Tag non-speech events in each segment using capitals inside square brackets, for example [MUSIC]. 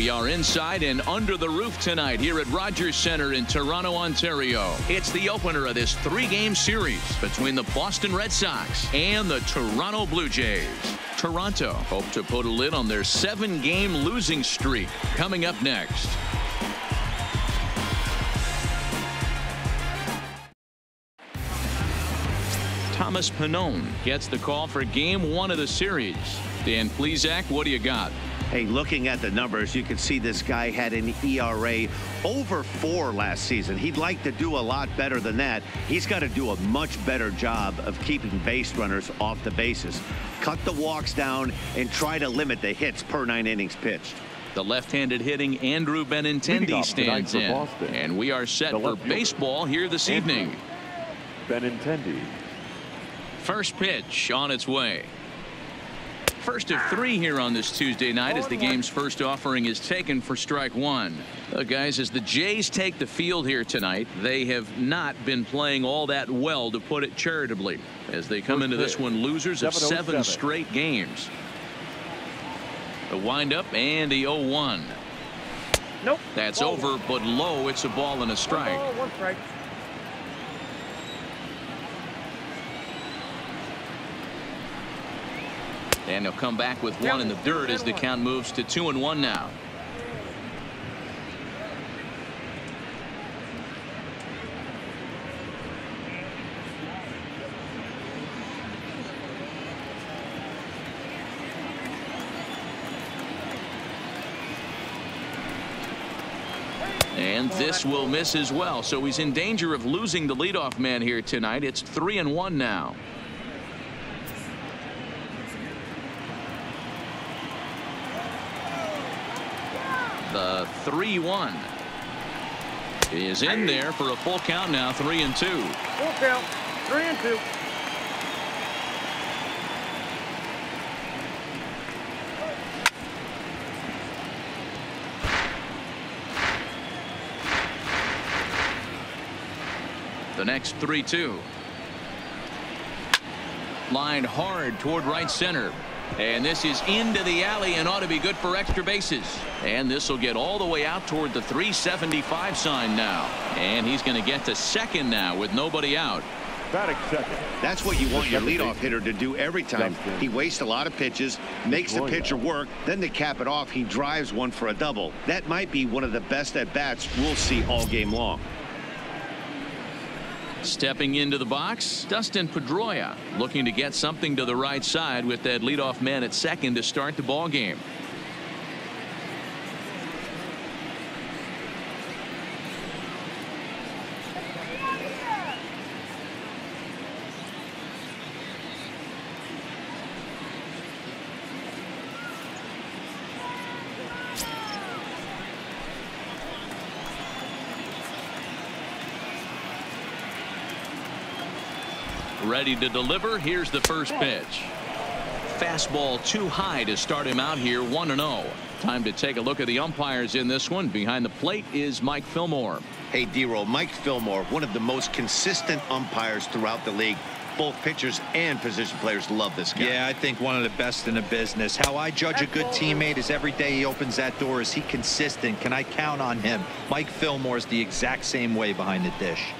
We are inside and under the roof tonight here at Rogers Center in Toronto, Ontario. It's the opener of this three-game series between the Boston Red Sox and the Toronto Blue Jays. Toronto hope to put a lid on their seven-game losing streak coming up next. Thomas Pannone gets the call for game one of the series. Dan Plesac, what do you got? Hey, looking at the numbers, you can see this guy had an ERA over four last season. He'd like to do a lot better than that. He's got to do a much better job of keeping base runners off the bases. Cut the walks down and try to limit the hits per nine innings pitched. The left-handed hitting Andrew Benintendi stands in. And we are set for baseball here this Andrew evening. Benintendi. First pitch on its way. First of three here on this Tuesday night as the game's first offering is taken for strike one. Uh, guys, as the Jays take the field here tonight, they have not been playing all that well, to put it charitably, as they come into this one losers of seven straight games. The windup and the 0-1. Nope. That's Ball over, but low. It's a ball and a strike. One ball, one strike. And he'll come back with one in the dirt as the count moves to two and one now. And this will miss as well. So he's in danger of losing the leadoff man here tonight. It's three and one now. The 3 1 is in there for a full count now, three and two. Full count. Three and two. The next 3 2. Lined hard toward right center. And this is into the alley and ought to be good for extra bases. And this will get all the way out toward the 375 sign now. And he's going to get to second now with nobody out. That's what you want your Second leadoff hitter to do every time. He wastes a lot of pitches, makes the Roy pitcher work, then to cap it off, he drives one for a double. That might be one of the best at bats we'll see all game long. Stepping into the box, Dustin Pedroia looking to get something to the right side with that leadoff man at second to start the ball game. Ready to deliver. Here's the first pitch. Fastball too high to start him out here 1 0. Time to take a look at the umpires in this one. Behind the plate is Mike Fillmore. Hey, D-Roll, Mike Fillmore, one of the most consistent umpires throughout the league. Both pitchers and position players love this guy. Yeah, I think one of the best in the business. How I judge a good teammate is every day he opens that door. Is he consistent? Can I count on him? Mike Fillmore is the exact same way behind the dish.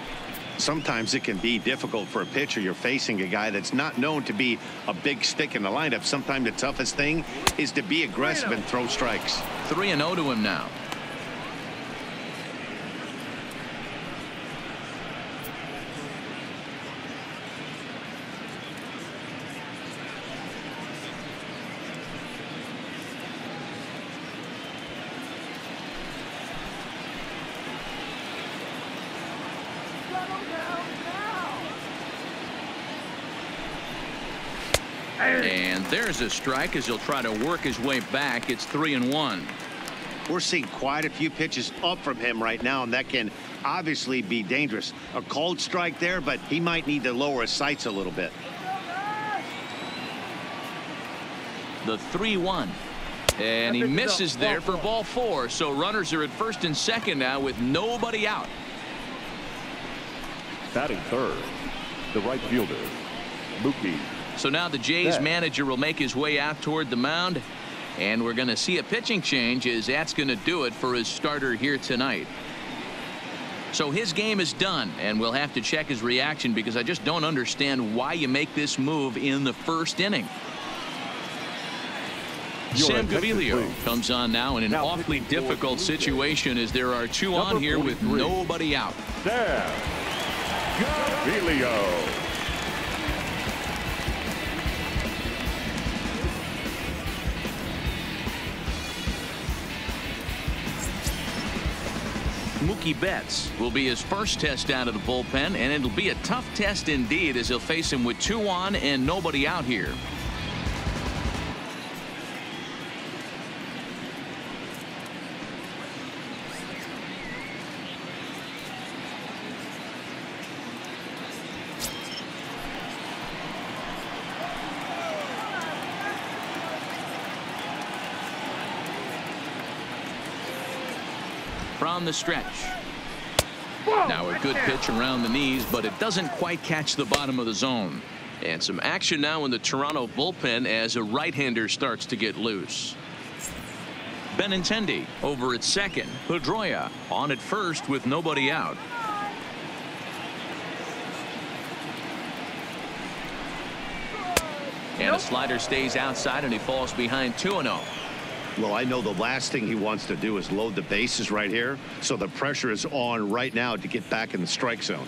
Sometimes it can be difficult for a pitcher. You're facing a guy that's not known to be a big stick in the lineup. Sometimes the toughest thing is to be aggressive and throw strikes. 3 and 0 to him now. And there's a strike as he'll try to work his way back. It's 3 and 1. We're seeing quite a few pitches up from him right now, and that can obviously be dangerous. A cold strike there, but he might need to lower his sights a little bit. The 3 1. And he That pitch is misses there for ball four. So runners are at first and second now with nobody out. Batting third. The right fielder. Mookie. So now the Jays Next. manager will make his way out toward the mound. And we're going to see a pitching change as that's going to do it for his starter here tonight. So his game is done, and we'll have to check his reaction because I just don't understand why you make this move in the first inning. Your Sam attention, Gaviglio comes on now in an Now awfully difficult Blue situation as there are two Number on here with nobody out. Sam Gaviglio. Mookie Betts will be his first test out of the bullpen, and it'll be a tough test indeed as he'll face him with two on and nobody out here. From the stretch. Now a good pitch around the knees, but it doesn't quite catch the bottom of the zone. And some action now in the Toronto bullpen as a right-hander starts to get loose. Benintendi over at second. Pedroia on at first with nobody out. And a slider stays outside and he falls behind 2-0. Well, I know the last thing he wants to do is load the bases right here. So the pressure is on right now to get back in the strike zone.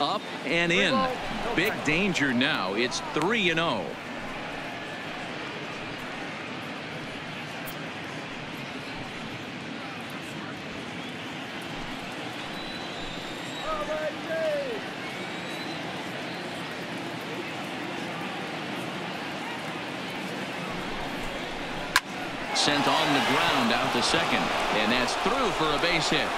Up and in. Big danger now. It's 3 and 0. Sent on the ground out to second. And that's through for a base hit.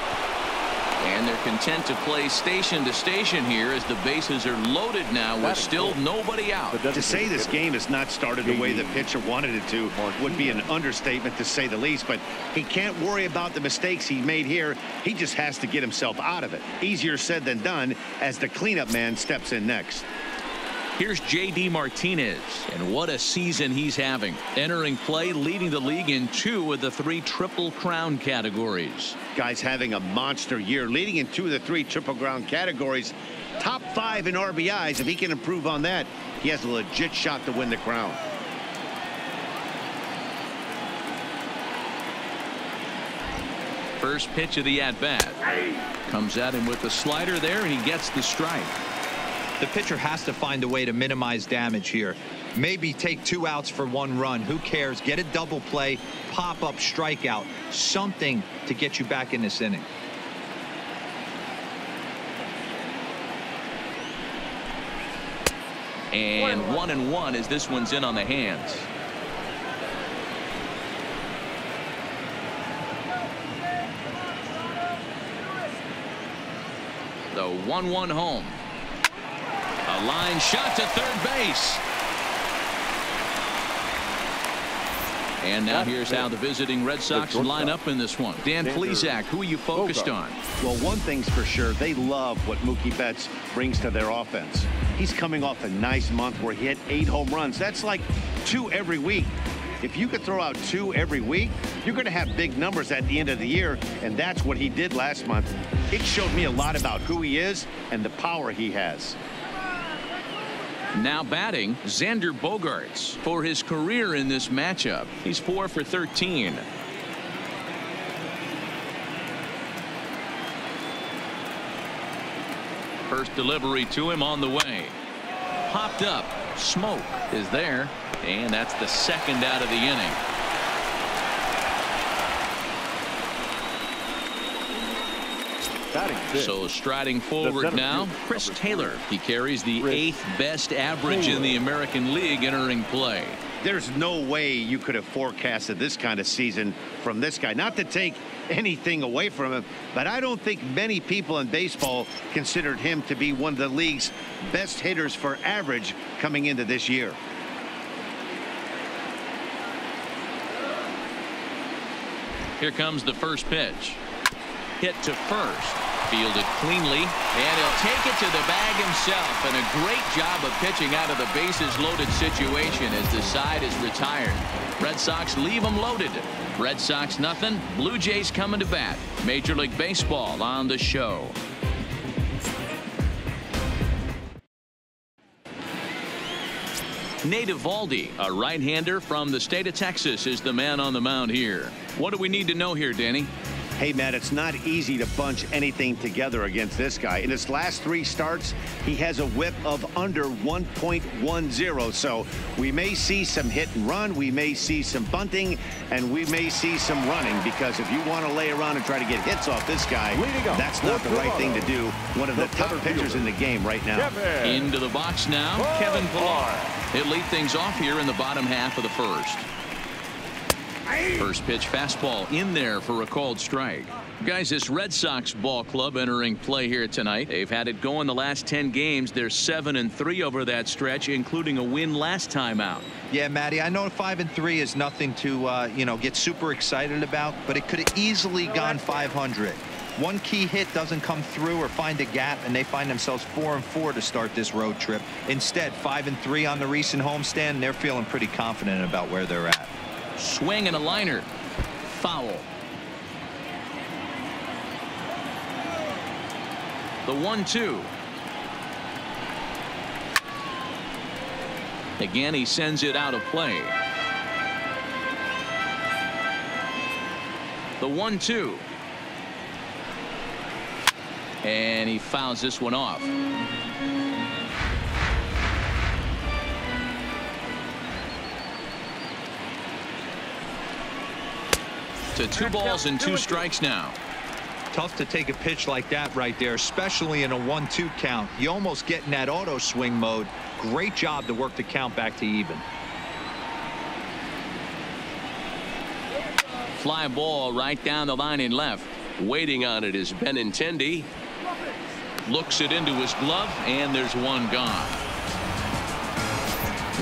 And they're content to play station to station here as the bases are loaded now with still nobody out. To say this game has not started the way the pitcher wanted it to would be an understatement to say the least, but he can't worry about the mistakes he made here. He just has to get himself out of it. Easier said than done as the cleanup man steps in next. Here's J.D. Martinez, and what a season he's having. Entering play, leading the league in two of the three Triple Crown categories. Guy's having a monster year, leading in two of the three Triple Crown categories. Top five in RBIs. If he can improve on that, he has a legit shot to win the crown. First pitch of the at-bat. Comes at him with the slider there, and he gets the strike. The pitcher has to find a way to minimize damage here. Maybe take two outs for one run. Who cares? Get a double play, pop up strikeout, something to get you back in this inning. And one and one as this one's in on the hands. The 1-1 home. A line shot to third base. And now here's how the visiting Red Sox line up in this one. Dan Xander Plesac, who are you focused on? Well, one thing's for sure, they love what Mookie Betts brings to their offense. He's coming off a nice month where he hit eight home runs. That's like two every week. If you could throw out two every week, you're going to have big numbers at the end of the year, and that's what he did last month. It showed me a lot about who he is and the power he has. Now batting, Xander Bogaerts. For his career in this matchup, he's 4 for 13. First delivery to him on the way. Popped up. Smoak is there. And that's the second out of the inning. Batting fifth. So striding forward now, Chris Taylor. He carries the eighth best average in the American League entering play. There's no way you could have forecasted this kind of season from this guy. Not to take anything away from him, but I don't think many people in baseball considered him to be one of the league's best hitters for average coming into this year. Here comes the first pitch. Hit to first. Fielded cleanly, and he'll take it to the bag himself. And a great job of pitching out of the bases loaded situation as the side is retired. Red Sox leave them loaded. Red Sox nothing. Blue Jays coming to bat. Major League Baseball on the show. Nate Eovaldi, a right-hander from the state of Texas, is the man on the mound here. What do we need to know here, Danny? Hey, Matt, it's not easy to bunch anything together against this guy. In his last three starts, he has a WHIP of under 1.10. So we may see some hit and run. We may see some bunting, and we may see some running because if you want to lay around and try to get hits off this guy, that's not the right thing to do. One of the top pitchers in the game right now. Into the box now, Kevin Pillar. He'll lead things off here in the bottom half of the first. First pitch fastball in there for a called strike. Guys, this Red Sox ball club entering play here tonight. They've had it going the last 10 games. They're 7 and 3 over that stretch, including a win last time out. Yeah, Matty, I know 5 and 3 is nothing to, uh, you know, get super excited about, but it could have easily gone 500. One key hit doesn't come through or find a gap, and they find themselves 4 and 4 to start this road trip. Instead, 5 and 3 on the recent homestand, they're feeling pretty confident about where they're at. Swing and a liner. Foul. The one two. Again he sends it out of play. The one two. And he fouls this one off. To two balls and two strikes now. Tough to take a pitch like that right there, especially in a one-two count. You almost get in that auto swing mode. Great job to work the count back to even. Fly ball right down the line and left. Waiting on it is Benintendi. Looks it into his glove, and there's one gone.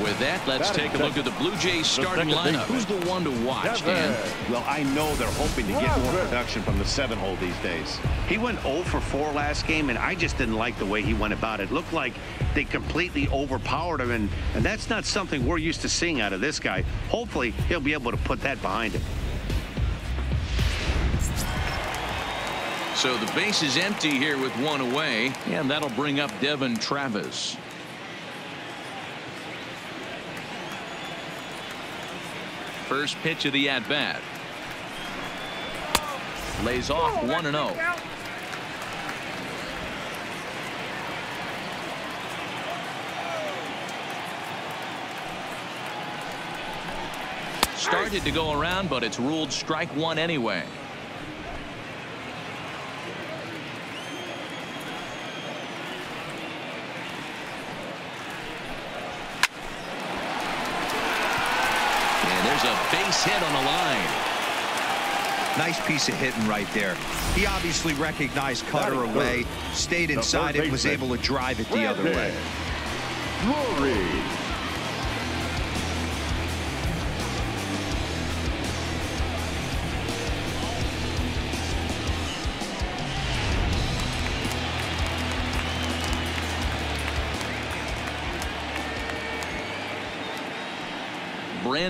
With that, let's take a look at the Blue Jays starting lineup. Who's the one to watch, Dan? Well, I know they're hoping to get more production from the seven hole these days. He went 0 for 4 last game, and I just didn't like the way he went about it. Looked like they completely overpowered him, and, and that's not something we're used to seeing out of this guy. Hopefully, he'll be able to put that behind him. So the base is empty here with one away, and that'll bring up Devon Travis. First pitch of the at bat. Lays off 1 and 0. Started to go around, but it's ruled strike one anyway. Base hit on the line. Nice piece of hitting right there. He obviously recognized Cutter away, stayed inside it, was able to drive it the other way. Rory.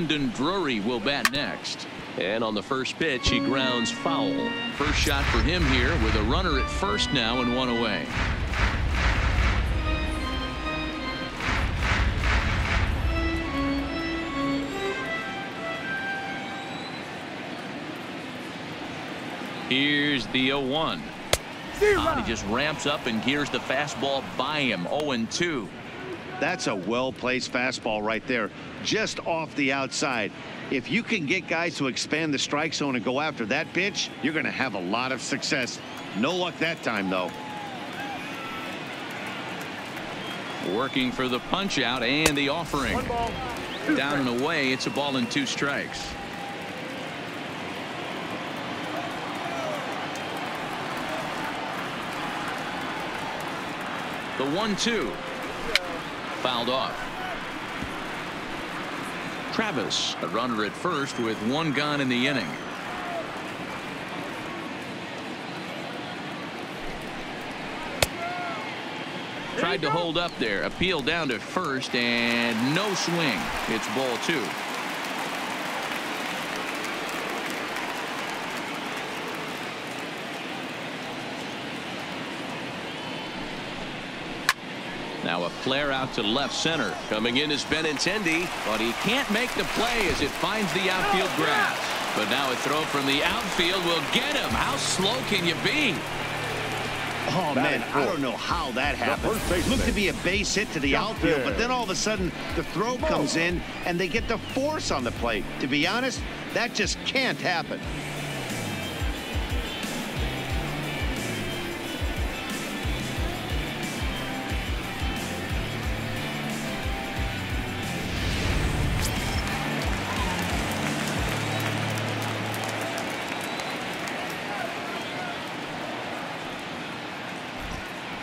Brandon Drury will bat next. And on the first pitch, he grounds foul. First shot for him here with a runner at first now and one away. Here's the 0-1. he just ramps up and gears the fastball by him. 0-2. That's a well-placed fastball right there, just off the outside. If you can get guys to expand the strike zone and go after that pitch, you're going to have a lot of success. No luck that time, though. Working for the punch out and the offering. Ball, Down and away, it's a ball and two strikes. The one two fouled off. Travis, a runner at first with one gun in the inning. Tried to hold up there. Appeal down to first and no swing. It's ball two. Now a flare out to left center. Coming in is Benintendi, but he can't make the play as it finds the outfield oh, grass. But now a throw from the outfield will get him. How slow can you be? Oh, man, I don't know how that happened. Looked to be a base hit to the outfield, but then all of a sudden the throw comes in and they get the force on the plate. To be honest, that just can't happen.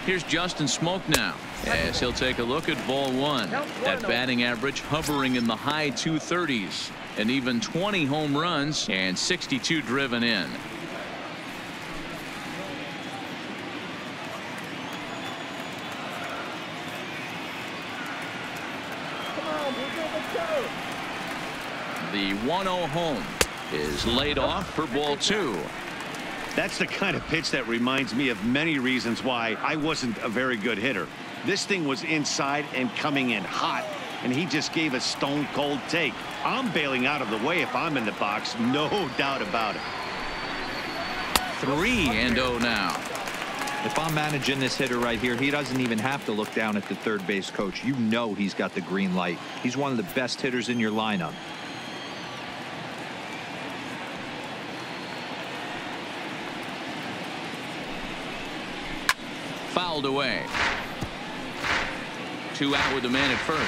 Here's Justin Smoak now as he'll take a look at ball one. That batting average hovering in the high 230s and even 20 home runs and 62 driven in. The 1-0 home is laid off for ball two. That's the kind of pitch that reminds me of many reasons why I wasn't a very good hitter. This thing was inside and coming in hot, and he just gave a stone cold take. I'm bailing out of the way if I'm in the box, no [LAUGHS] doubt about it. 3 and 0 now. If I'm managing this hitter right here, he doesn't even have to look down at the third base coach. You know he's got the green light. He's one of the best hitters in your lineup. Fouled away. Two out with the man at first.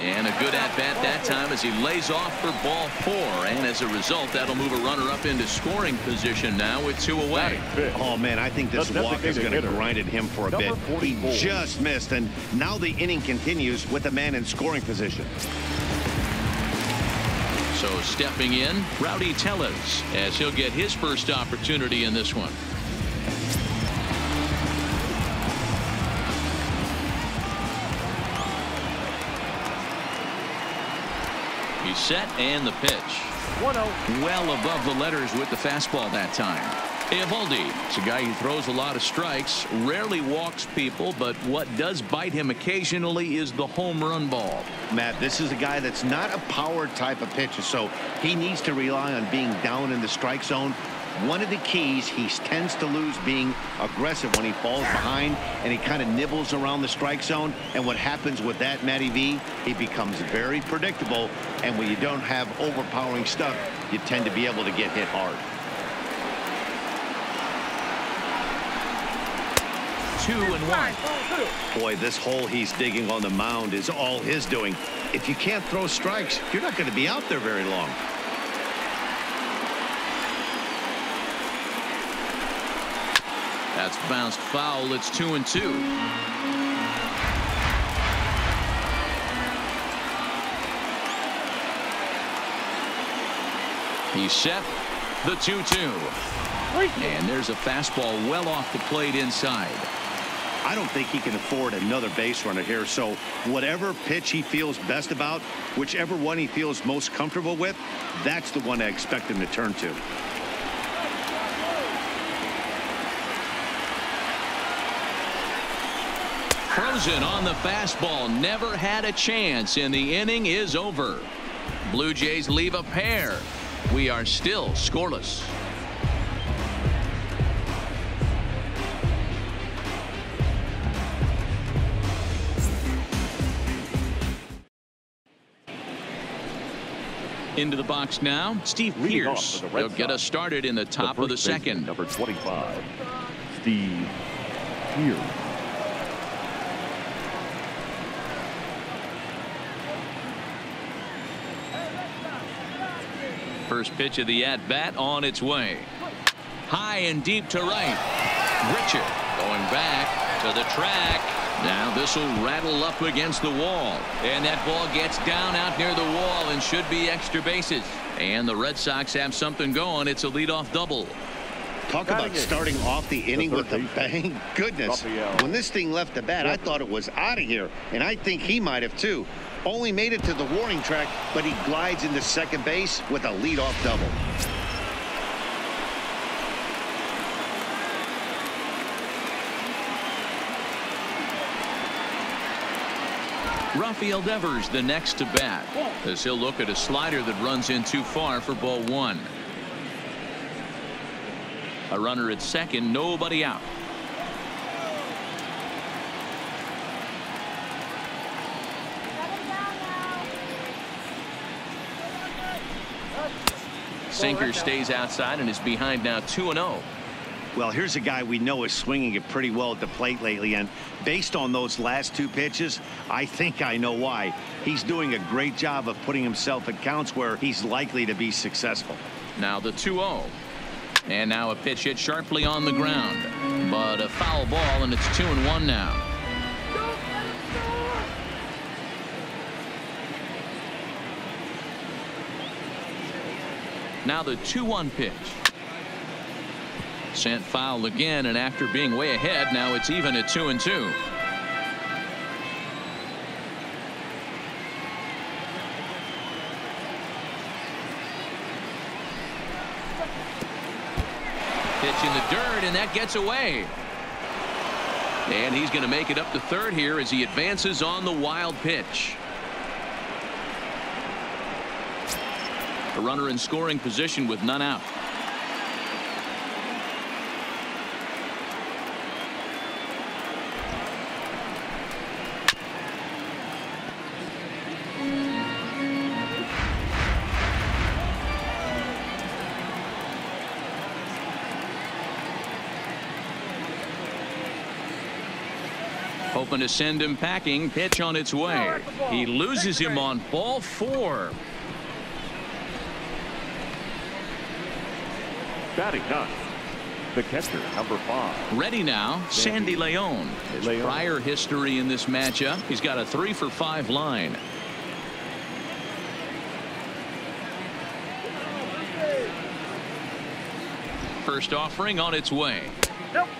And a good at-bat that time as he lays off for ball four. And as a result, that'll move a runner up into scoring position now with two away. Oh, man, I think this walk is going to grind at him for a bit. He just missed, and now the inning continues with a man in scoring position. So stepping in, Rowdy Tellez, as he'll get his first opportunity in this one. He's set and the pitch. 1-0. Well above the letters with the fastball that time. Eovaldi it's a guy who throws a lot of strikes, rarely walks people, but what does bite him occasionally is the home run ball. Matt, this is a guy that's not a power type of pitcher, so he needs to rely on being down in the strike zone. One of the keys, he tends to lose being aggressive when he falls behind and he kind of nibbles around the strike zone. And what happens with that, Matty V, he becomes very predictable. And when you don't have overpowering stuff, you tend to be able to get hit hard. Two and one. Boy, this hole he's digging on the mound is all his doing. If you can't throw strikes, you're not going to be out there very long. That's bounced foul. It's two and two. He's set. The 2-2. And there's a fastball well off the plate inside. I don't think he can afford another base runner here. So whatever pitch he feels best about, whichever one he feels most comfortable with, that's the one I expect him to turn to. Frozen on the fastball. Never had a chance, and the inning is over. Blue Jays leave a pair. We are still scoreless. Into the box now, Steve Leading Pearce. the He'll get us started in the top the of the second. Number 25, Steve Pearce. First pitch of the at-bat on its way. High and deep to right. Richard going back to the track. Now this will rattle up against the wall. And that ball gets down out near the wall and should be extra bases. And the Red Sox have something going. It's a leadoff double. Talk about starting off the inning The with a bang. Goodness. When this thing left the bat, I thought it was out of here. And I think he might have too. Only made it to the warning track, but he glides into second base with a leadoff double. Rafael Devers the next to bat as he'll look at a slider that runs in too far for ball one. A runner at second nobody out. Sinker stays outside and is behind now 2 and 0. Well, here's a guy we know is swinging it pretty well at the plate lately, and based on those last two pitches, I think I know why. He's doing a great job of putting himself at counts where he's likely to be successful. Now the 2 0. And now a pitch hit sharply on the ground. But a foul ball, and it's 2 and 1 now. Now the 2 1 pitch. Sent foul again, and after being way ahead, now it's even at 2 and 2. Pitch in the dirt, and that gets away. And he's going to make it up to third here as he advances on the wild pitch. A runner in scoring position with none out. To send him packing. Pitch on its way. He loses him on ball four. Batting ninth, the catcher, number five. Ready now, Sandy Leon. His Leon. prior history in this matchup, he's got a three for five line. First offering on its way.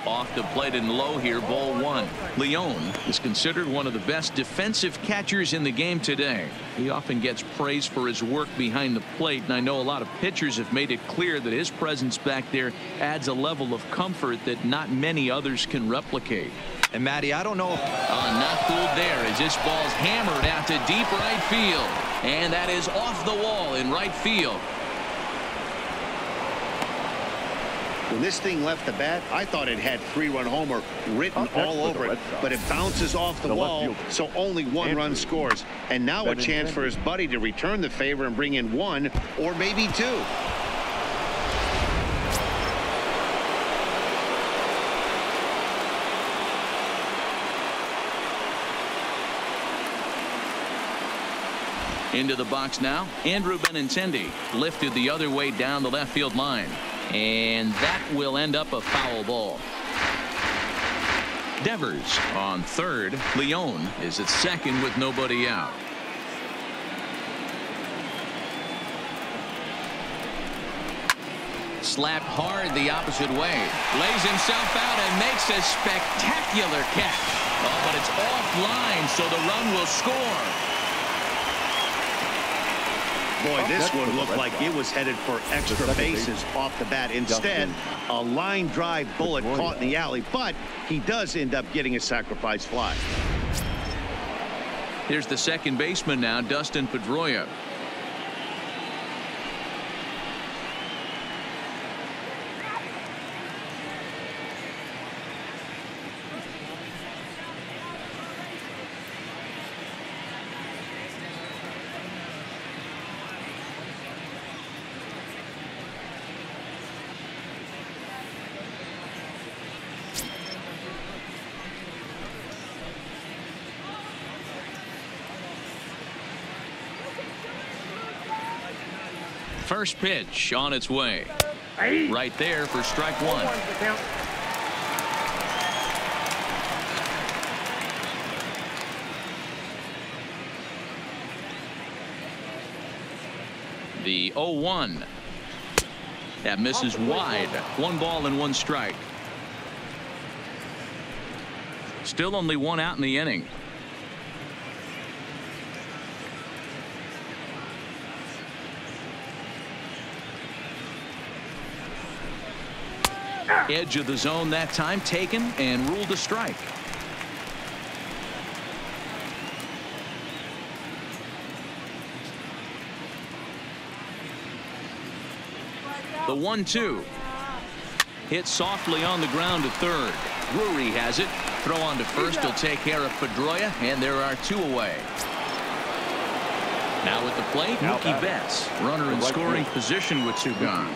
Off the plate and low here, ball one. Leon is considered one of the best defensive catchers in the game today. He often gets praise for his work behind the plate, and I know a lot of pitchers have made it clear that his presence back there adds a level of comfort that not many others can replicate. And Matty, I don't know if Uh, not fooled there as this ball's hammered out to deep right field. And that is off the wall in right field. When this thing left the bat, I thought it had three-run homer written Up all over it, but it bounces off the, The wall, so only one run scores. And now a chance for his buddy to return the favor and bring in one or maybe two. Into the box now. Andrew Benintendi lifted the other way down the left field line. And that will end up a foul ball. Devers on third. Leon is at second with nobody out. Slapped hard the opposite way. Lays himself out and makes a spectacular catch. Oh, but it's offline, so the run will score. Boy, this next for one looked like it was headed for extra bases off the bat. Instead, a line drive bullet caught in the alley, but he does end up getting a sacrifice fly. Here's the second baseman now, Dustin Pedroia. First pitch on its way. Right there for strike one. The 0-1. That misses wide. One ball and one strike. Still only one out in the inning. Edge of the zone that time taken and ruled a strike. The one two. Hit softly on the ground to third. Drury has it. Throw on to first. He'll take care of Pedroia, and there are two away. Now at the plate, Mookie. Betts. Runner in scoring position with two gone.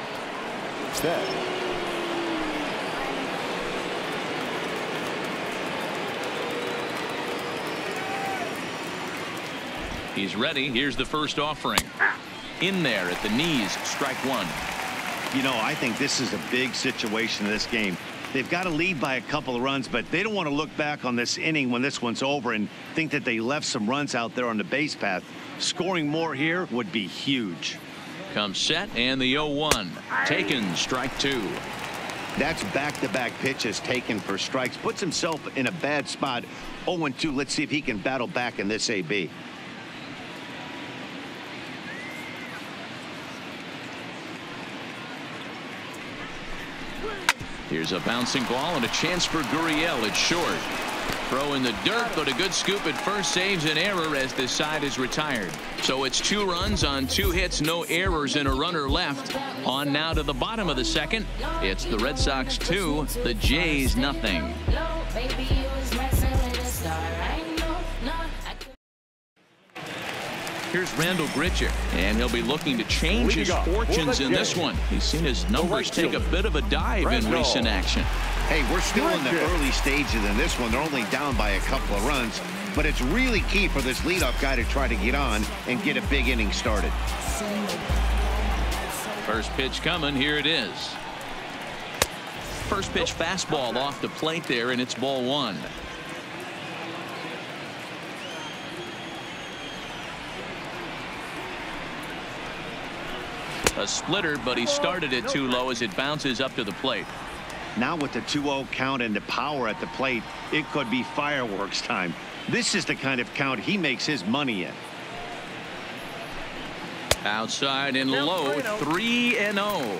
He's ready. Here's the first offering. In there at the knees, strike one. You know, I think this is a big situation in this game. They've got to lead by a couple of runs, but they don't want to look back on this inning when this one's over and think that they left some runs out there on the base path. Scoring more here would be huge. Comes set and the 0-1. Taken, strike two. That's back-to-back pitches taken for strikes. Puts himself in a bad spot. 0-2. Let's see if he can battle back in this AB. Here's a bouncing ball and a chance for Gurriel. It's short. Throw in the dirt, but a good scoop at first saves an error as this side is retired. So it's two runs on two hits, no errors, and a runner left. On now to the bottom of the second. It's the Red Sox two, the Jays nothing. Here's Randal Grichuk, and he'll be looking to change his Leading off for fortunes in this one. He's seen his numbers take a bit of a dive in recent action. Hey, we're still in the early stages in this one. They're only down by a couple of runs, but it's really key for this leadoff guy to try to get on and get a big inning started. First pitch coming. Here it is. First pitch fastball off the plate there, and it's ball one. A splitter, but he started it too low as it bounces up to the plate. Now with the 2-0 count and the power at the plate, it could be fireworks time. This is the kind of count he makes his money in. Outside and low, 3 and 0.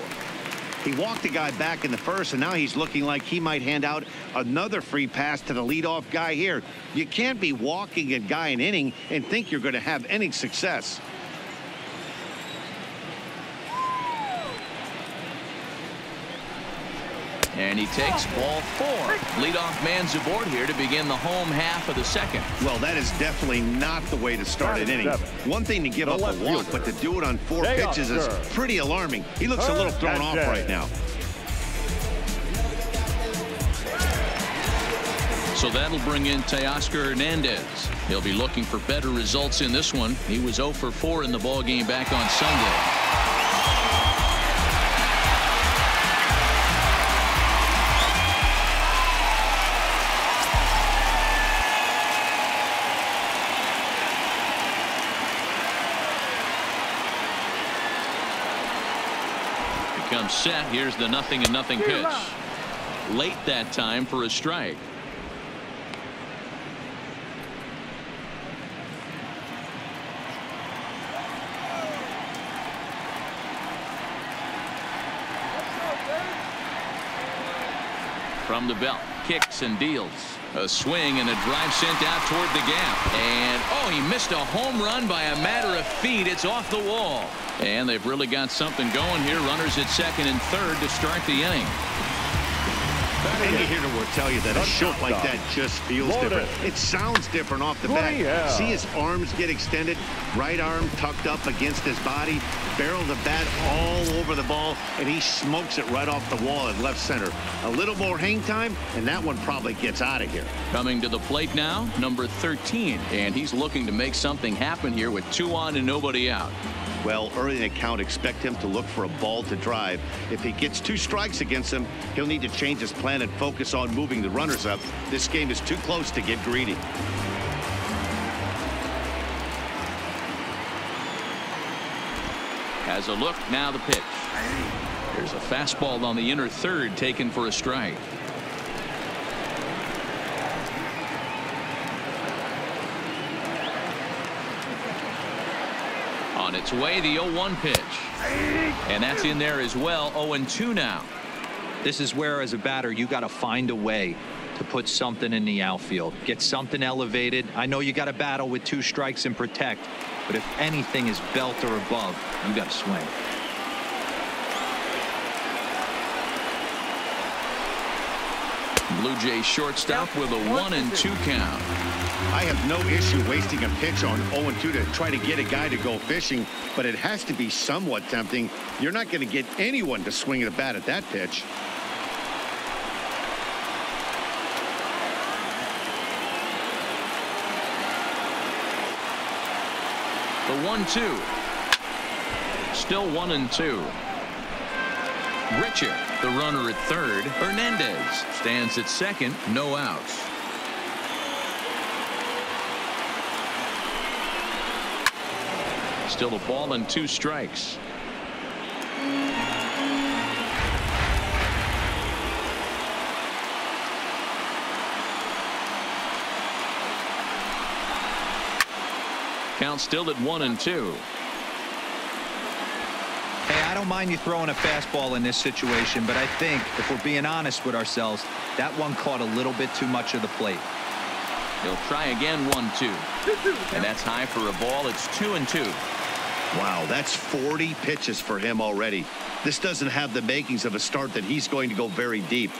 He walked the guy back in the first, and now he's looking like he might hand out another free pass to the leadoff guy here. You can't be walking a guy an inning and think you're going to have any success. And he takes ball four. Leadoff man's aboard here to begin the home half of the second. Well, that is definitely not the way to start an inning. One thing to give The up a walk, fielder. but to do it on four Day pitches is Oscar. pretty alarming. He looks a little thrown off Hernandez. right now. So that'll bring in Teoscar Hernandez. He'll be looking for better results in this one. He was 0 for 4 in the ball game back on Sunday. Becomes set. Here's the nothing and nothing pitch. Late that time for a strike. From the belt, kicks and deals. A swing and a drive sent out toward the gap. And, oh, he missed a home run by a matter of feet. It's off the wall. And they've really got something going here. Runners at second and third to start the inning. Any hitter will tell you that a shot like that just feels different. It sounds different off the bat. See his arms get extended, right arm tucked up against his body, barrel the bat all over the ball, and he smokes it right off the wall at left center. A little more hang time, and that one probably gets out of here. Coming to the plate now, number 13. And he's looking to make something happen here with two on and nobody out. Well, early in the count, expect him to look for a ball to drive. If he gets two strikes against him, he'll need to change his plan and focus on moving the runners up. This game is too close to get greedy. Has a look. Now the pitch. There's a fastball on the inner third taken for a strike. On its way, the 0-1 pitch. And that's in there as well. 0-2 now. This is where, as a batter, you got to find a way to put something in the outfield. Get something elevated. I know you got to battle with two strikes and protect, but if anything is belt or above, you got to swing. Blue Jays shortstop with a one and two count. I have no issue wasting a pitch on 0-2 to try to get a guy to go fishing, but it has to be somewhat tempting. You're not going to get anyone to swing at a bat at that pitch. The one-two. Still one and two. Richard, the runner at third. Hernandez stands at second. No outs. Still a ball and two strikes. Count still at one and two. Hey, I don't mind you throwing a fastball in this situation, but I think if we're being honest with ourselves, that one caught a little bit too much of the plate. He'll try again one two. And that's high for a ball. It's two and two. Wow, that's 40 pitches for him already. This doesn't have the makings of a start that he's going to go very deep.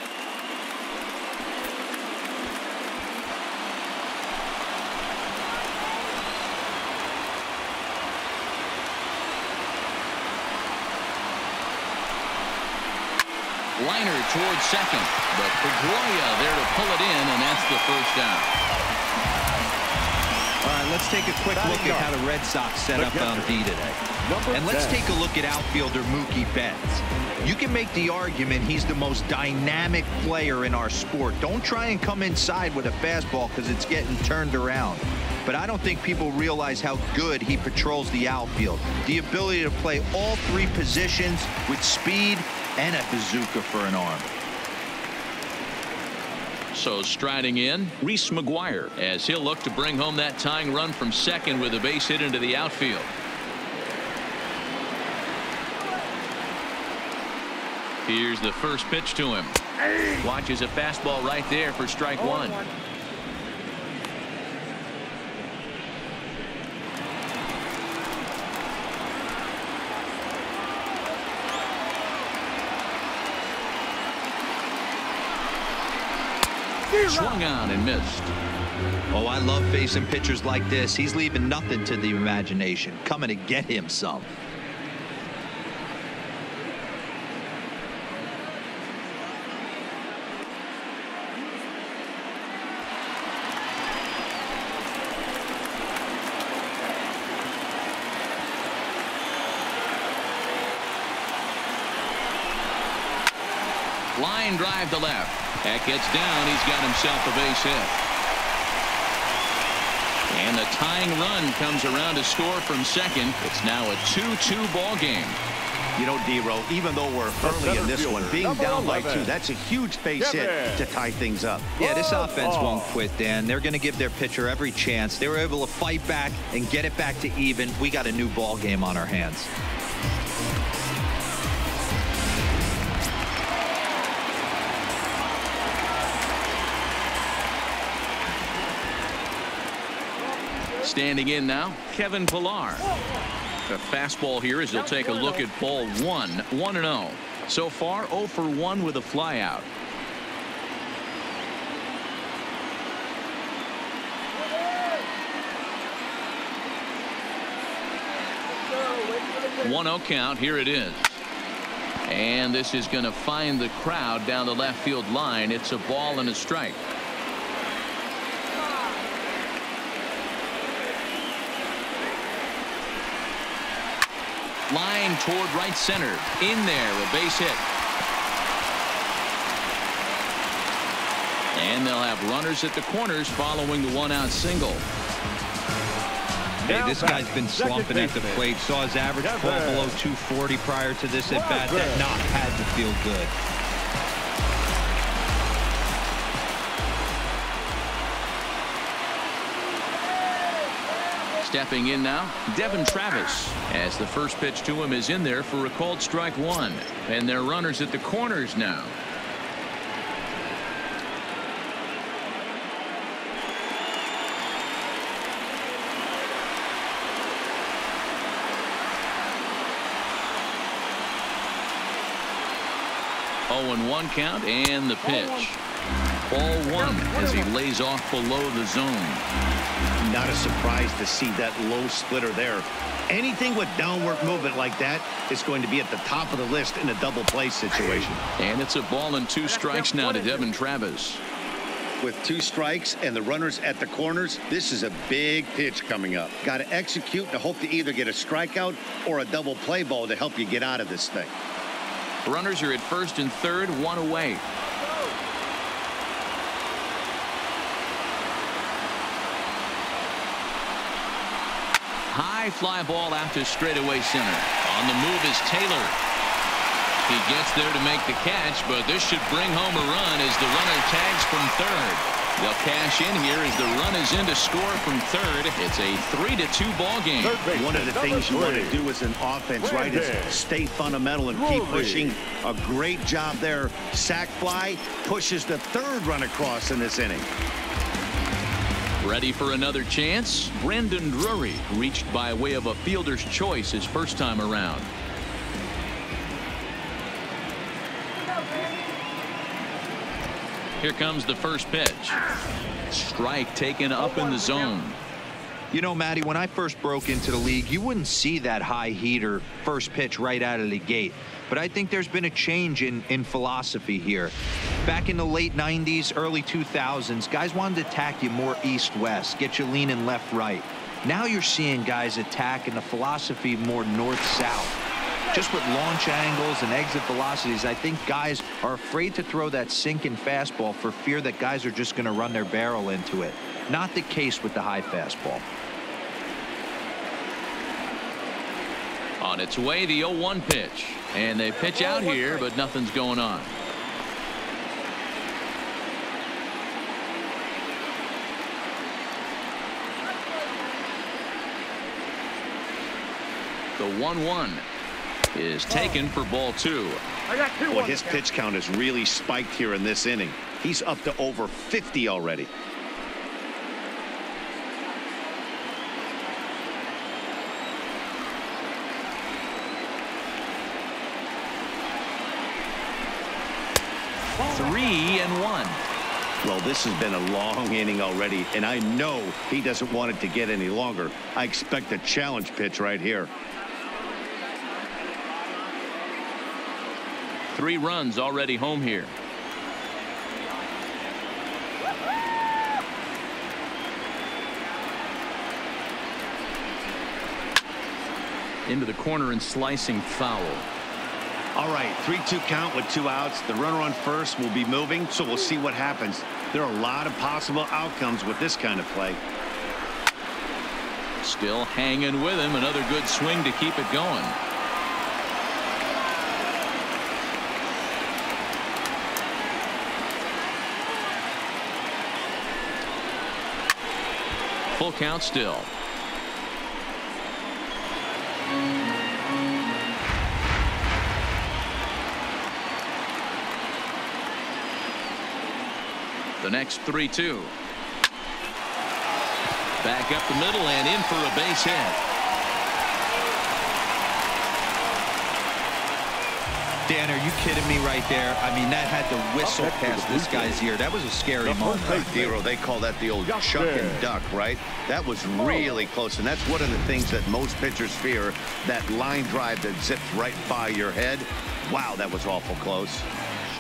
Liner towards second. But Pedroia there to pull it in, and that's the first down. Let's take a quick look at how the Red Sox set up on D today. And let's take a look at outfielder Mookie Betts. You can make the argument he's the most dynamic player in our sport. Don't try and come inside with a fastball because it's getting turned around. But I don't think people realize how good he patrols the outfield. The ability to play all three positions with speed and a bazooka for an arm. So striding in, Reese McGuire as he'll look to bring home that tying run from second with a base hit into the outfield. Here's the first pitch to him. Watches a fastball right there for strike one. Swung on and missed. Oh, I love facing pitchers like this. He's leaving nothing to the imagination. Coming to get him some. Line drive to left. That gets down. He's got himself a base hit. And the tying run comes around to score from second. It's now a 2-2 ball game. You know, Dero, even though we're early in this one, being down by two, that's a huge base hit to tie things up. Yeah, this oh. offense won't quit, Dan. They're going to give their pitcher every chance. They were able to fight back and get it back to even. We got a new ball game on our hands. Standing in now, Kevin Pillar. The fastball here as he'll take a look at ball one, 1 and 0. So far, 0 for 1 with a flyout. One zero count. Here it is. And this is going to find the crowd down the left field line. It's a ball and a strike. Line toward right center. In there, a base hit. And they'll have runners at the corners following the one out single. Hey, this guy's been slumping at the plate. Saw his average fall below 240 prior to this at bat. That knock had to feel good. Stepping in now, Devon Travis, as the first pitch to him is in there for a called strike one. And their runners at the corners now. Oh and 1 count and the pitch. Ball one as he lays off below the zone. Not a surprise to see that low splitter there. Anything with downward movement like that is going to be at the top of the list in a double play situation. And it's a ball and two strikes now to Devon Travis. With two strikes and the runners at the corners, this is a big pitch coming up. Got to execute to hope to either get a strikeout or a double play ball to help you get out of this thing. Runners are at first and third, one away. High fly ball out to straightaway center. On the move is Taylor. He gets there to make the catch, but this should bring home a run as the runner tags from third. They'll cash in here as the run is in to score from third. It's a three to two ball game. One of the things you want to do as an offense, right, is stay fundamental and keep pushing. A great job there. Sac fly pushes the third run across in this inning. Ready for another chance? Brandon Drury reached by way of a fielder's choice his first time around. Here comes the first pitch. Strike taken up in the zone. You know, Matty, when I first broke into the league, you wouldn't see that high heater first pitch right out of the gate. But I think there's been a change in, in philosophy here. Back in the late 90s, early 2000s, guys wanted to attack you more east-west, get you leaning left-right. Now you're seeing guys attack in the philosophy more north-south. Just with launch angles and exit velocities, I think guys are afraid to throw that sinking fastball for fear that guys are just going to run their barrel into it. Not the case with the high fastball. On its way, the 0-1 pitch. And they pitch out here, but nothing's going on. The 1-1 is taken for ball two. Well, his pitch count has really spiked here in this inning. He's up to over 50 already. Three and one. Well, this has been a long inning already, and I know he doesn't want it to get any longer. I expect a challenge pitch right here. Three runs already home here. Into the corner and slicing foul. All right, 3-2 count with two outs. The runner on first will be moving, so we'll see what happens. There are a lot of possible outcomes with this kind of play. Still hanging with him. Another good swing to keep it going. Full count still. The next 3 2. Back up the middle and in for a base hit. Dan, are you kidding me right there? I mean, that had to whistle past this guy's ear. That was a scary moment. Zero, they call that the old chuck and duck, right? That was oh. really close, and that's one of the things that most pitchers fear, that line drive that zips right by your head. Wow, that was awful close.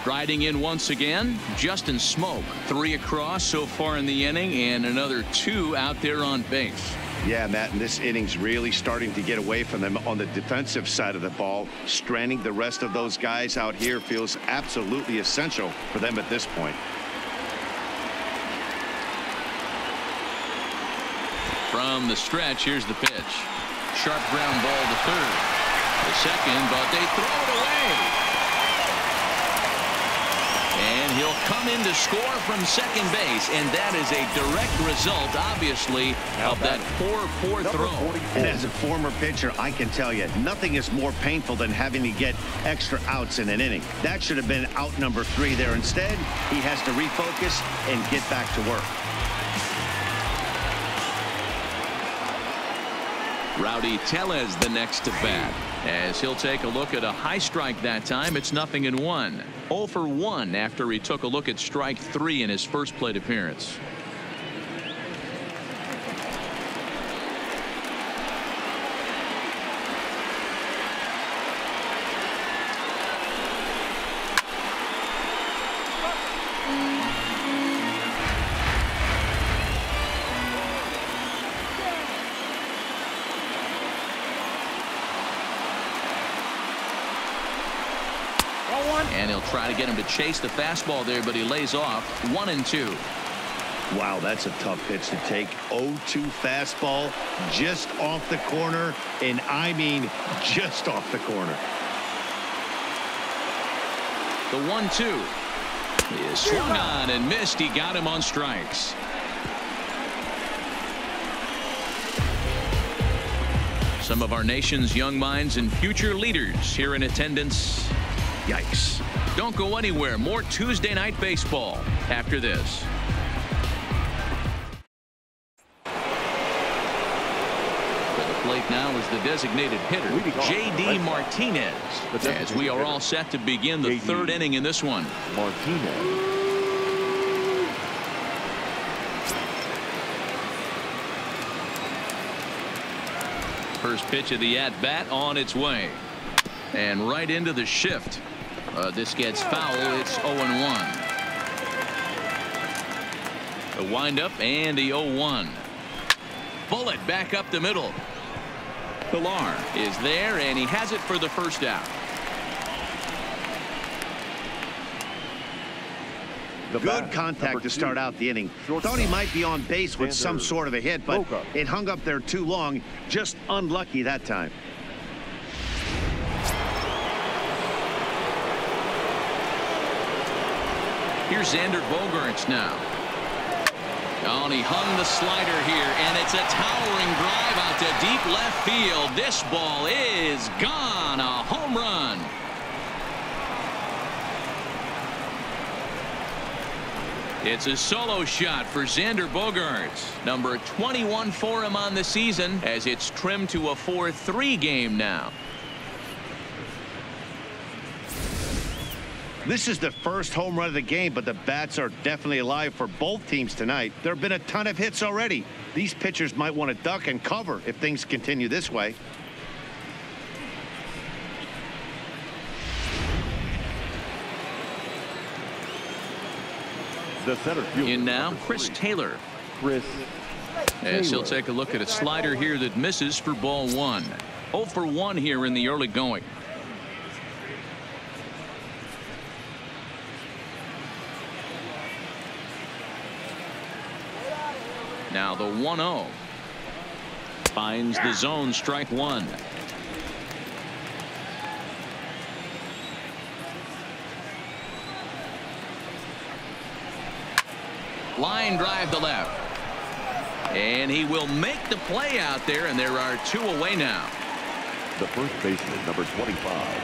Striding in once again, Justin Smoak. Three across so far in the inning, and another two out there on base. Yeah, Matt, and this inning's really starting to get away from them on the defensive side of the ball. Stranding the rest of those guys out here feels absolutely essential for them at this point. From the stretch, here's the pitch. Sharp ground ball to third. The second, but they throw it away. And he'll come in to score from second base, and that is a direct result, obviously, of that 4-4 throw. And as a former pitcher, I can tell you, nothing is more painful than having to get extra outs in an inning. That should have been out number three there. Instead, he has to refocus and get back to work. Rowdy Tellez the next to bat. As he'll take a look at a high strike that time, it's nothing in one. 0 for 1 after he took a look at strike three in his first plate appearance. Get him to chase the fastball there, but he lays off one and two. Wow, that's a tough pitch to take. 0-2 fastball just off the corner, and I mean just off the corner. The one-two is swung on and missed. He got him on strikes. Some of our nation's young minds and future leaders here in attendance. Yikes. Don't go anywhere. More Tuesday night baseball after this. The plate now is the designated hitter, J.D. Martinez, as we are all set to begin the third inning in this one. Martinez. First pitch of the at bat on its way. And right into the shift. Uh, this gets foul. It's 0 1. The windup and the 0 1. Bullet back up the middle. Pillar is there and he has it for the first out. The Good contact to start out the inning. shortstop, Thought he might be on base with some sort of a hit, but it hung up there too long. Just unlucky that time. Here's Xander Bogaerts now. Oh, and he hung the slider here, and it's a towering drive out to deep left field. This ball is gone. A home run. It's a solo shot for Xander Bogaerts. Number 21 for him on the season as it's trimmed to a 4-3 game now. This is the first home run of the game, but the bats are definitely alive for both teams tonight. There have been a ton of hits already. These pitchers might want to duck and cover if things continue this way. The center fielder. In now, Chris Taylor. Chris As he'll take a look at a slider here that misses for ball one. 0 for 1 here in the early going. Now the 1 0 finds the zone strike one. Line drive to left. And he will make the play out there, and there are two away now. The first baseman, number 25,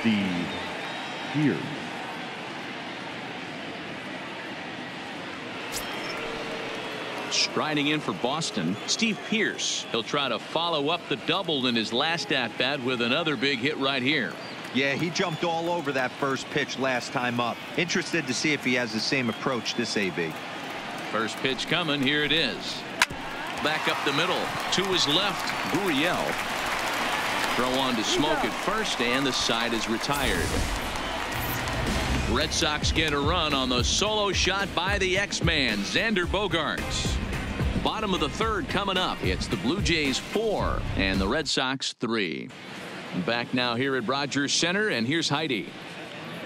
Steve Pearce. Striding in for Boston, Steve Pearce. He'll try to follow up the double in his last at bat with another big hit right here. Yeah, he jumped all over that first pitch last time up. Interested to see if he has the same approach this AB. First pitch coming. Here it is. Back up the middle. To his left, Gurriel. Throw on to Smoak at first, and the side is retired. Red Sox get a run on the solo shot by the X-Man, Xander Bogaerts. Bottom of the third coming up. It's the Blue Jays four and the Red Sox three. Back now here at Rogers Centre, and here's Heidi.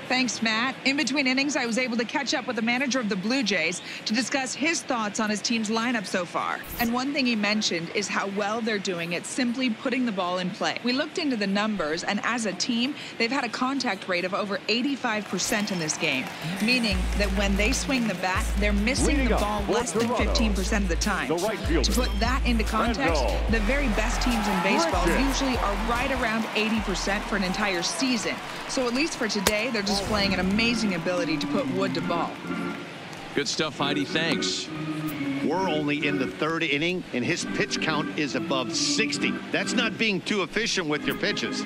Thanks, Matt. In between innings, I was able to catch up with the manager of the Blue Jays to discuss his thoughts on his team's lineup so far. And one thing he mentioned is how well they're doing at simply putting the ball in play. We looked into the numbers, and as a team, they've had a contact rate of over 85% in this game, meaning that when they swing the bat, they're missing Leading the ball less than 15% of the time. the right to put that into context, the very best teams in baseball usually are right around 80% for an entire season. So at least for today, they're displaying an amazing ability to put wood to ball. Good stuff, Heidi. Thanks. We're only in the third inning, and his pitch count is above 60. That's not being too efficient with your pitches.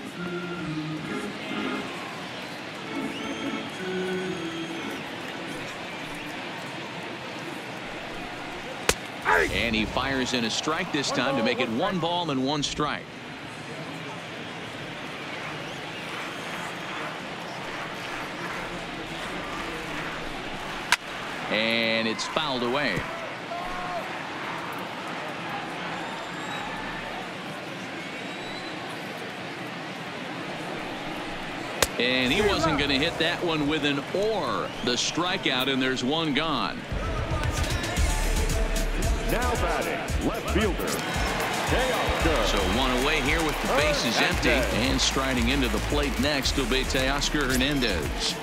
And he fires in a strike this time to make it one ball and one strike. And it's fouled away. And he wasn't going to hit that one with an or. The strikeout, and there's one gone. Now batting, left fielder, Teoscar. So one away here with the bases empty. And striding into the plate next will be Teoscar Hernandez.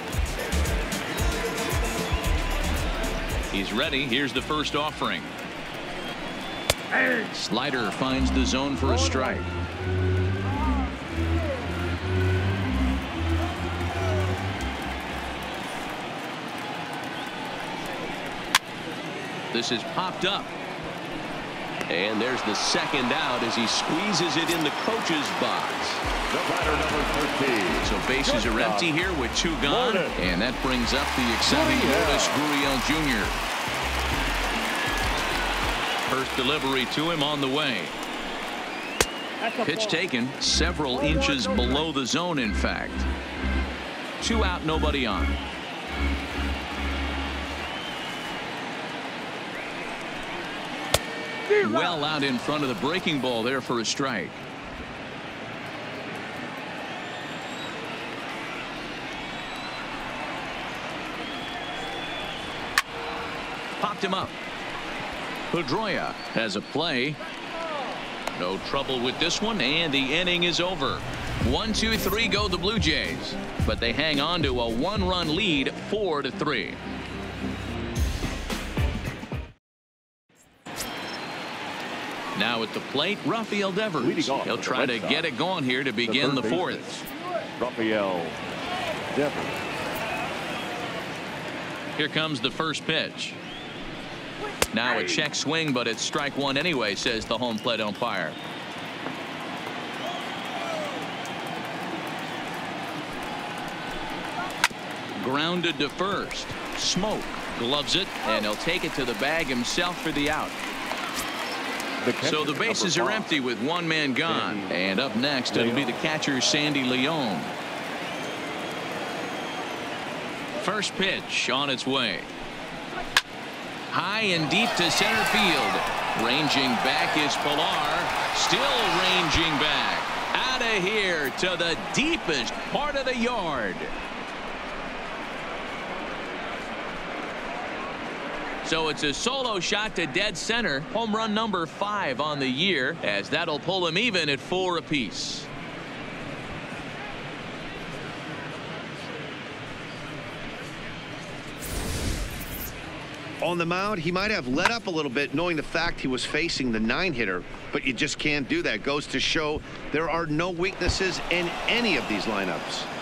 He's ready. Here's the first offering. Slider finds the zone for a strike. This is popped up. And there's the second out as he squeezes it in the coach's box. The batter number 13. So bases are empty here with two gone. Lourdes. And that brings up the exciting Gurriel. Lourdes Gurriel Jr. First delivery to him on the way. Pitch taken several inches below the zone, in fact. Two out, nobody on. Well out in front of the breaking ball there for a strike. Popped him up. Pedroia has a play. No trouble with this one, and the inning is over. One, two, three go the Blue Jays, but they hang on to a one-run lead, four to three. Now at the plate, Rafael Devers. He'll try to get it going here to begin the, third fourth. Rafael Devers. Here comes the first pitch. Now a check swing, but it's strike one anyway, says the home plate umpire. Grounded to first. Smoak gloves it, and he'll take it to the bag himself for the out. So the bases are empty with one man gone. And up next, it'll be the catcher, Sandy Leon. First pitch on its way. High and deep to center field. Ranging back is Pillar. Still ranging back. Out of here to the deepest part of the yard. So it's a solo shot to dead center. Home run number five on the year as that'll pull him even at four apiece. On the mound, he might have let up a little bit knowing the fact he was facing the nine hitter, but you just can't do that. Goes to show there are no weaknesses in any of these lineups.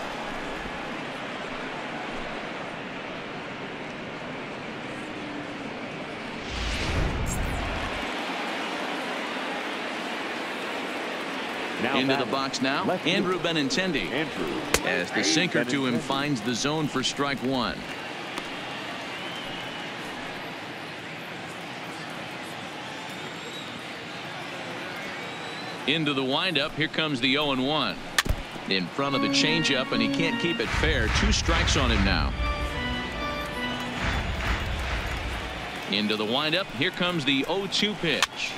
Into the box now, Andrew Benintendi. Andrew. As the sinker to him finds the zone for strike one. Into the windup. Here comes the 0 and 1. In front of the changeup, and he can't keep it fair. Two strikes on him now. Into the windup. Here comes the 0 2 pitch.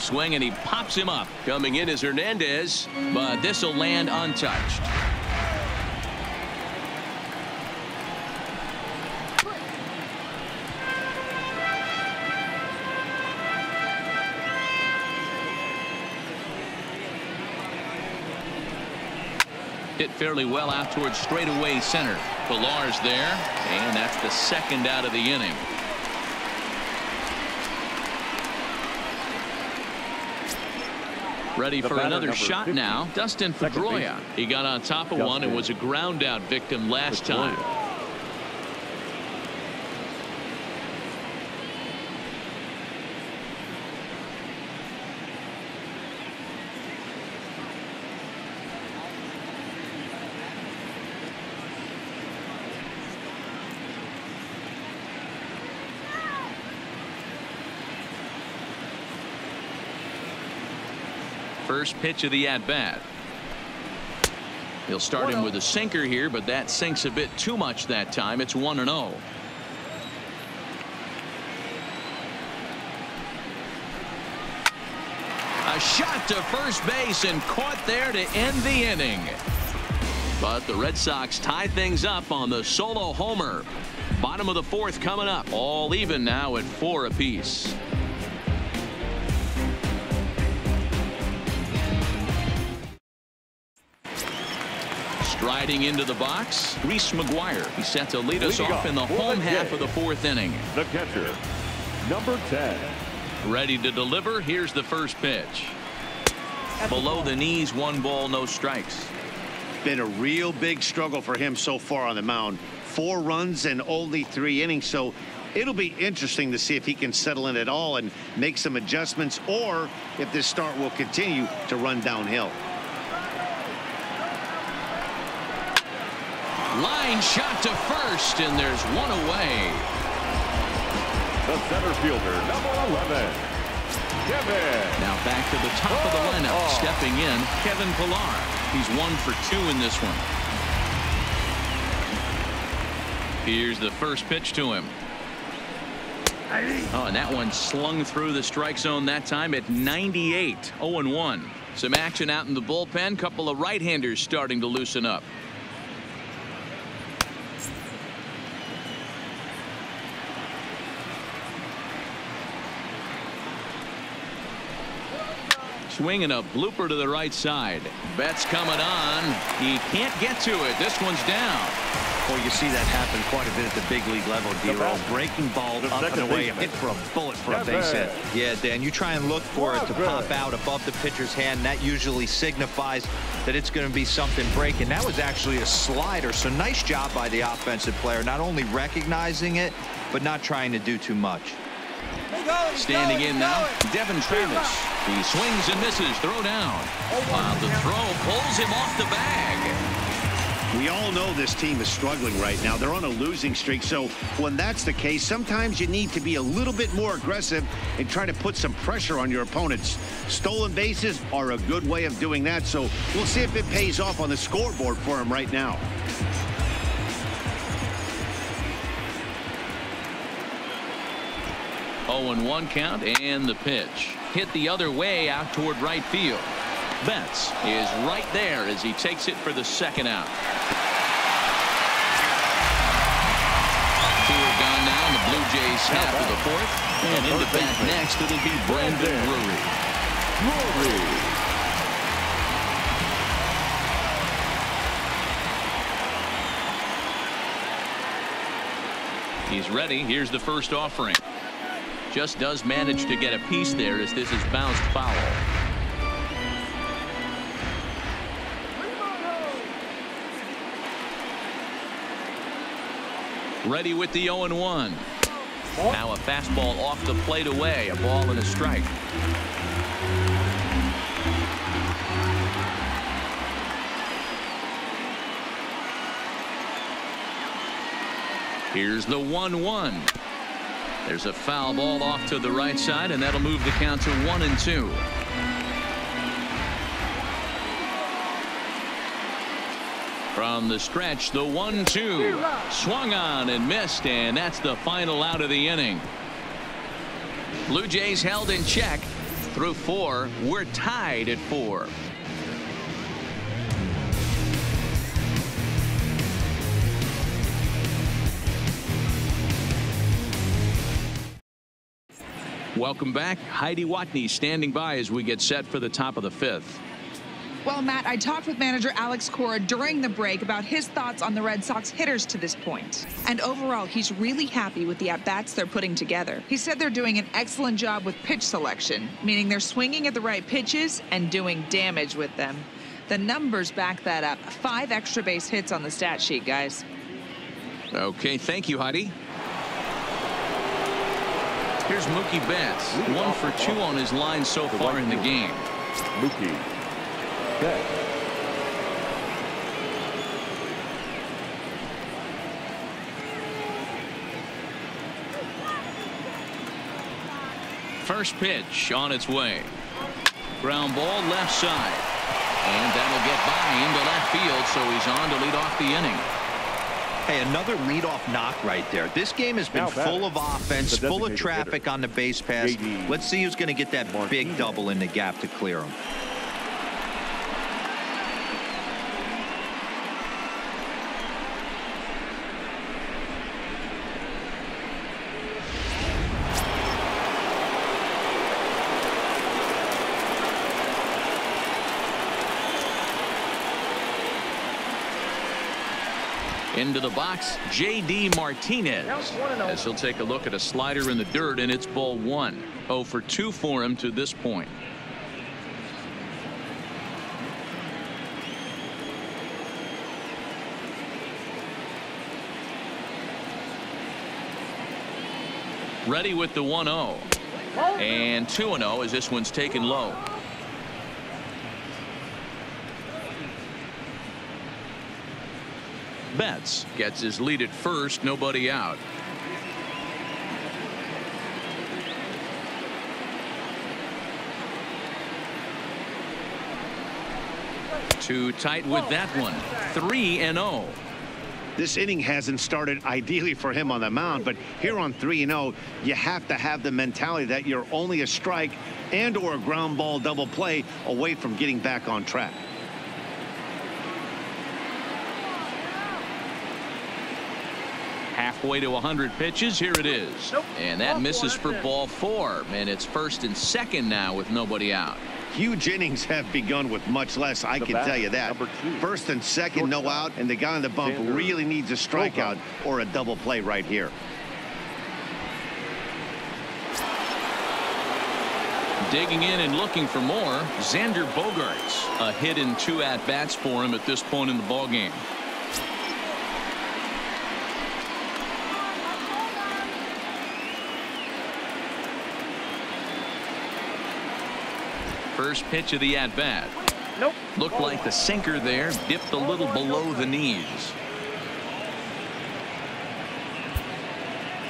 Swing and he pops him up. Coming in is Hernandez, but this will land untouched. hit fairly well out towards straightaway center. Pillar's there, and that's the second out of the inning. Ready for another shot 50. now. Dustin Pedroia. He got on top of one and was a ground out victim last Pedroia. time. First pitch of the at bat. He'll start him with a sinker here, but that sinks a bit too much that time. It's 1 and 0. A shot to first base and caught there to end the inning. But the Red Sox tie things up on the solo homer. Bottom of the fourth coming up. All even now at four apiece. Striding into the box, Reese McGuire. He's set to lead us off in the home half of the fourth inning. The catcher, number 10. Ready to deliver. Here's the first pitch. Below the knees, one ball, no strikes. Been a real big struggle for him so far on the mound. Four runs and only three innings, so it'll be interesting to see if he can settle in at all and make some adjustments or if this start will continue to run downhill. Line shot to first, and there's one away. The center fielder, number 11, Kevin. Now back to the top oh, of the oh, lineup. Oh. Stepping in, Kevin Pillar. He's one for two in this one. Here's the first pitch to him. Oh, and that one slung through the strike zone that time at 98. 0-1. Some action out in the bullpen. Couple of right-handers starting to loosen up. Swing and a blooper to the right side. Betts coming on. He can't get to it. This one's down. Well, you see that happen quite a bit at the big league level, Dero. Breaking ball up and away, hit for a bullet for a base hit. Yeah, Dan, you try and look for it to pop out above the pitcher's hand. That usually signifies that it's going to be something breaking. That was actually a slider, so nice job by the offensive player, not only recognizing it, but not trying to do too much. Standing in now, Devon Travis. He swings and misses. Throw down. The throw pulls him off the bag. We all know this team is struggling right now. They're on a losing streak. So when that's the case, sometimes you need to be a little bit more aggressive and try to put some pressure on your opponents. Stolen bases are a good way of doing that. So we'll see if it pays off on the scoreboard for him right now. 0-1 count and the pitch. Hit the other way out toward right field. Betts is right there as he takes it for the second out. Two are gone now in the Blue Jays half of the fourth. And into bat next it'll be Brandon Drury. Drury. He's ready. Here's the first offering. Just does manage to get a piece there as this is bounced foul. Ready with the 0 1. Now a fastball off the plate away. A ball and a strike. Here's the 1 1. There's a foul ball off to the right side, and that'll move the count to one and two. From the stretch, the one two swung on and missed, and that's the final out of the inning. Blue Jays held in check through four. We're tied at four. Welcome back. Heidi Watney standing by as we get set for the top of the fifth. Well, Matt, I talked with manager Alex Cora during the break about his thoughts on the Red Sox hitters to this point. And overall, he's really happy with the at-bats they're putting together. He said they're doing an excellent job with pitch selection, meaning they're swinging at the right pitches and doing damage with them. The numbers back that up. Five extra base hits on the stat sheet, guys. Okay, thank you, Heidi. Here's Mookie Betts. One for two on his line so far in the game. Mookie Betts. First pitch on its way. Ground ball left side. And that'll get by into left field, so he's on to lead off the inning. Hey, another leadoff knock right there. This game has been full of offense, full of traffic hitter, on the base pass. J.D. Let's see who's going to get that big double in the gap to clear him. Into the box, J.D. Martinez. As he'll take a look at a slider in the dirt, and it's ball one. 0 for 2 for him to this point. Ready with the 1-0. And 2-0 as this one's taken low. Betts gets his lead at first, nobody out. Too tight with that one. 3 and 0. This inning hasn't started ideally for him on the mound, but here on 3 0, you have to have the mentality that you're only a strike and or a ground ball double play away from getting back on track. Halfway to 100 pitches. Here it is. And that misses for ball four. And it's first and second now with nobody out. Huge innings have begun with much less. I The can batter, tell you that. First and second, no Shortstop, out, and the guy on the bump Xander really needs a strikeout or a double play right here. Digging in and looking for more. Xander Bogaerts. A hit in two at bats for him at this point in the ball First pitch of the at bat. Nope. Looked like the sinker there dipped a little below the knees.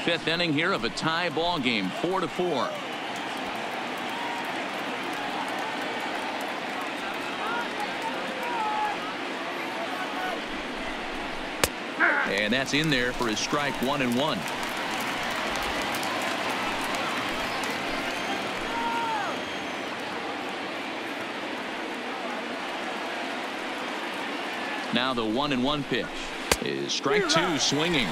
Fifth inning here of a tie ball game, four to four. And that's in there for his strike one and one. Now the one and one pitch is strike two swinging.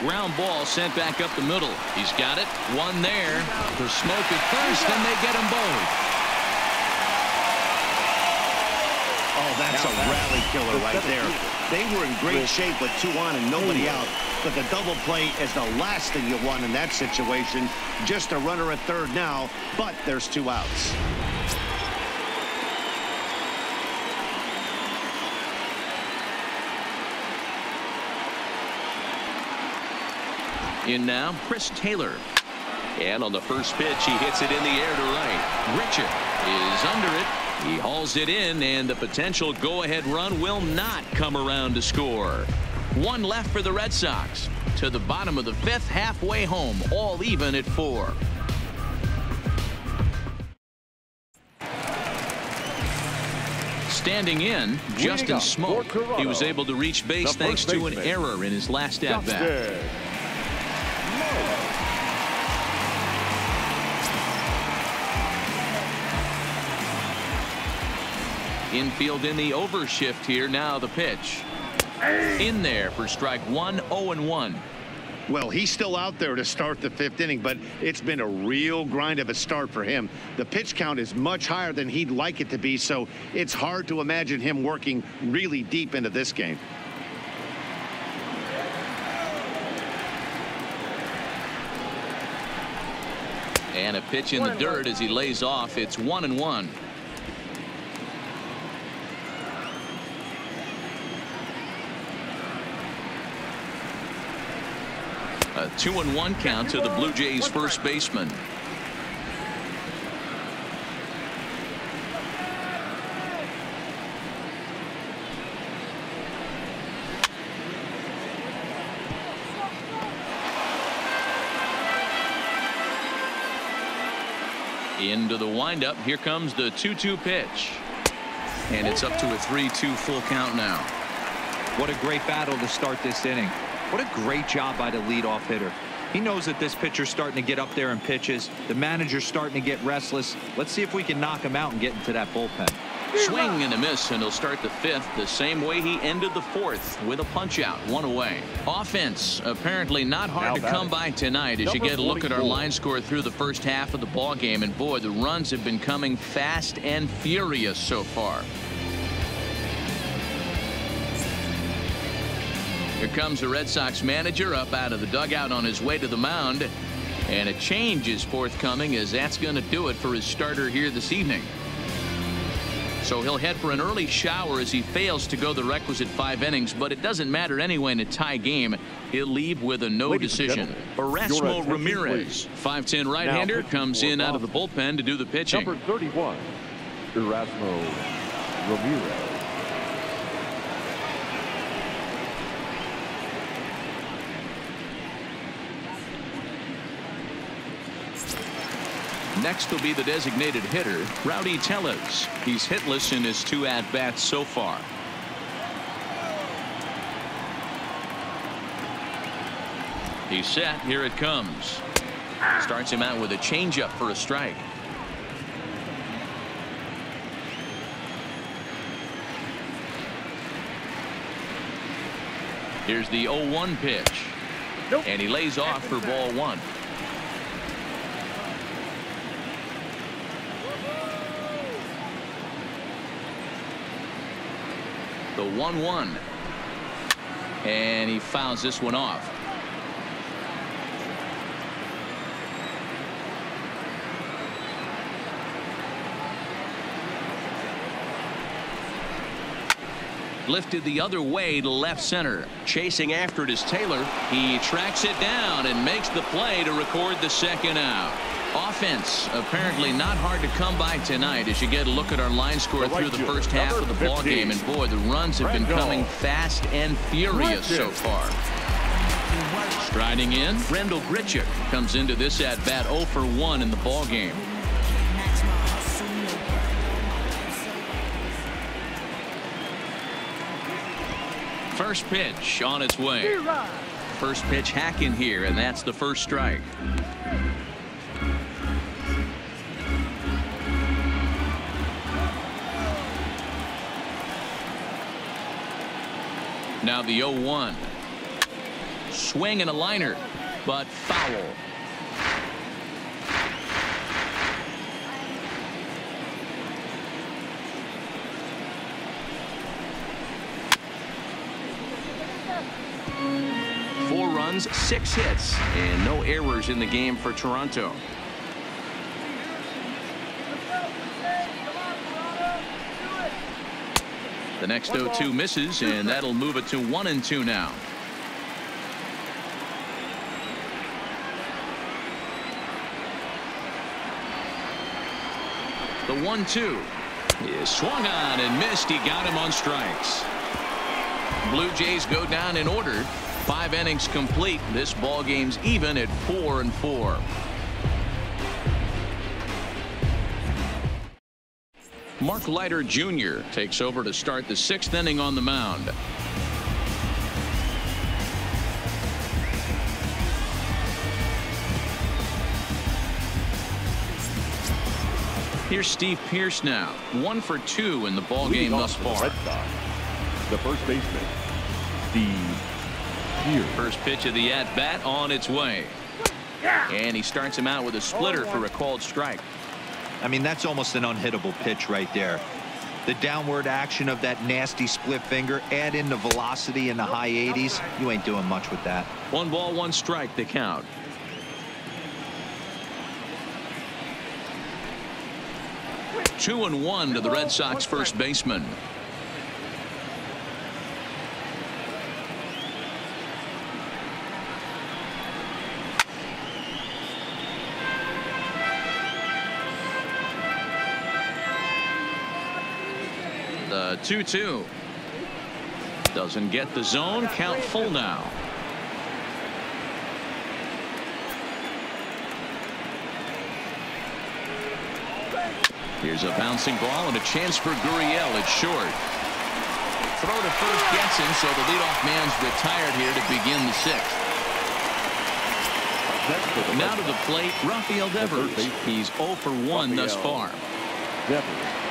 Ground ball sent back up the middle. He's got it. One there. The Smoak at first, and they get them both. Oh, that's a rally killer right there. They were in great shape with two on and nobody out. But the double play is the last thing you want in that situation. Just a runner at third now, but there's two outs. In now, Chris Taylor. And on the first pitch, he hits it in the air to right. Richard is under it. He hauls it in, and the potential go-ahead run will not come around to score. One left for the Red Sox. To the bottom of the fifth, halfway home, all even at four. Standing in, Justin Smoak. He was able to reach base thanks to an error in his last at-bat. Infield in the overshift here. Now the pitch. In there for strike one, 0-1. Well, he's still out there to start the fifth inning, but it's been a real grind of a start for him. The pitch count is much higher than he'd like it to be, so it's hard to imagine him working really deep into this game. And a pitch in the dirt as he lays off. It's one and one. A two and one count to the Blue Jays first baseman. Into the windup. Here comes the 2-2 pitch. And it's up to a 3-2 full count now. What a great battle to start this inning. What a great job by the leadoff hitter. He knows that this pitcher's starting to get up there in pitches. The manager's starting to get restless. Let's see if we can knock him out and get into that bullpen. Swing and a miss, and he'll start the fifth the same way he ended the fourth with a punch out, one away. Offense apparently not hard to come by tonight as you get a look at our line score through the first half of the ball game, and boy, the runs have been coming fast and furious so far. Here comes the Red Sox manager up out of the dugout on his way to the mound. And a change is forthcoming as that's going to do it for his starter here this evening. So he'll head for an early shower as he fails to go the requisite five innings, but it doesn't matter anyway in a tie game. He'll leave with a no Ladies decision. Erasmo Ramirez, 5'10 right-hander, comes in out of the bullpen to do the pitching. Number 31, Erasmo Ramirez. Next will be the designated hitter, Rowdy Tellez. He's hitless in his two at-bats so far. He's set. Here it comes. Starts him out with a changeup for a strike. Here's the 0-1 pitch. And he lays off for ball one. The 1-1. And he fouls this one off. Lifted the other way to left center. Chasing after it is Taylor. He tracks it down and makes the play to record the second out. Offense apparently not hard to come by tonight as you get a look at our line score through the first half of the ball game and boy the runs have been coming fast and furious so far. Striding in Randal Grichuk comes into this at bat 0 for 1 in the ball game. First pitch on its way. First pitch hack in here and that's the first strike. Now the 0-1. Swing and a liner, but foul. Four runs, six hits, and no errors in the game for Toronto. The next 0-2 misses, and that'll move it to 1 and 2 now. The 1-2 is swung on and missed. He got him on strikes. Blue Jays go down in order. Five innings complete. This ball game's even at 4 and 4. Mark Leiter Jr. takes over to start the sixth inning on the mound. Here's Steve Pearce now. One for two in the ball game thus far. The first baseman, Steve Pearce. First pitch of the at bat on its way. And he starts him out with a splitter for a called strike. I mean, that's almost an unhittable pitch right there. The downward action of that nasty split finger, add in the velocity in the high 80s, you ain't doing much with that. One ball, one strike, the count. Two and one to the Red Sox first baseman. 2 2. Doesn't get the zone. Count full now. Here's a bouncing ball and a chance for Gurriel. It's short. Throw to first gets him, so the leadoff man's retired here to begin the sixth. Now to the plate, Rafael Devers. He's 0 for 1 thus far. Devers.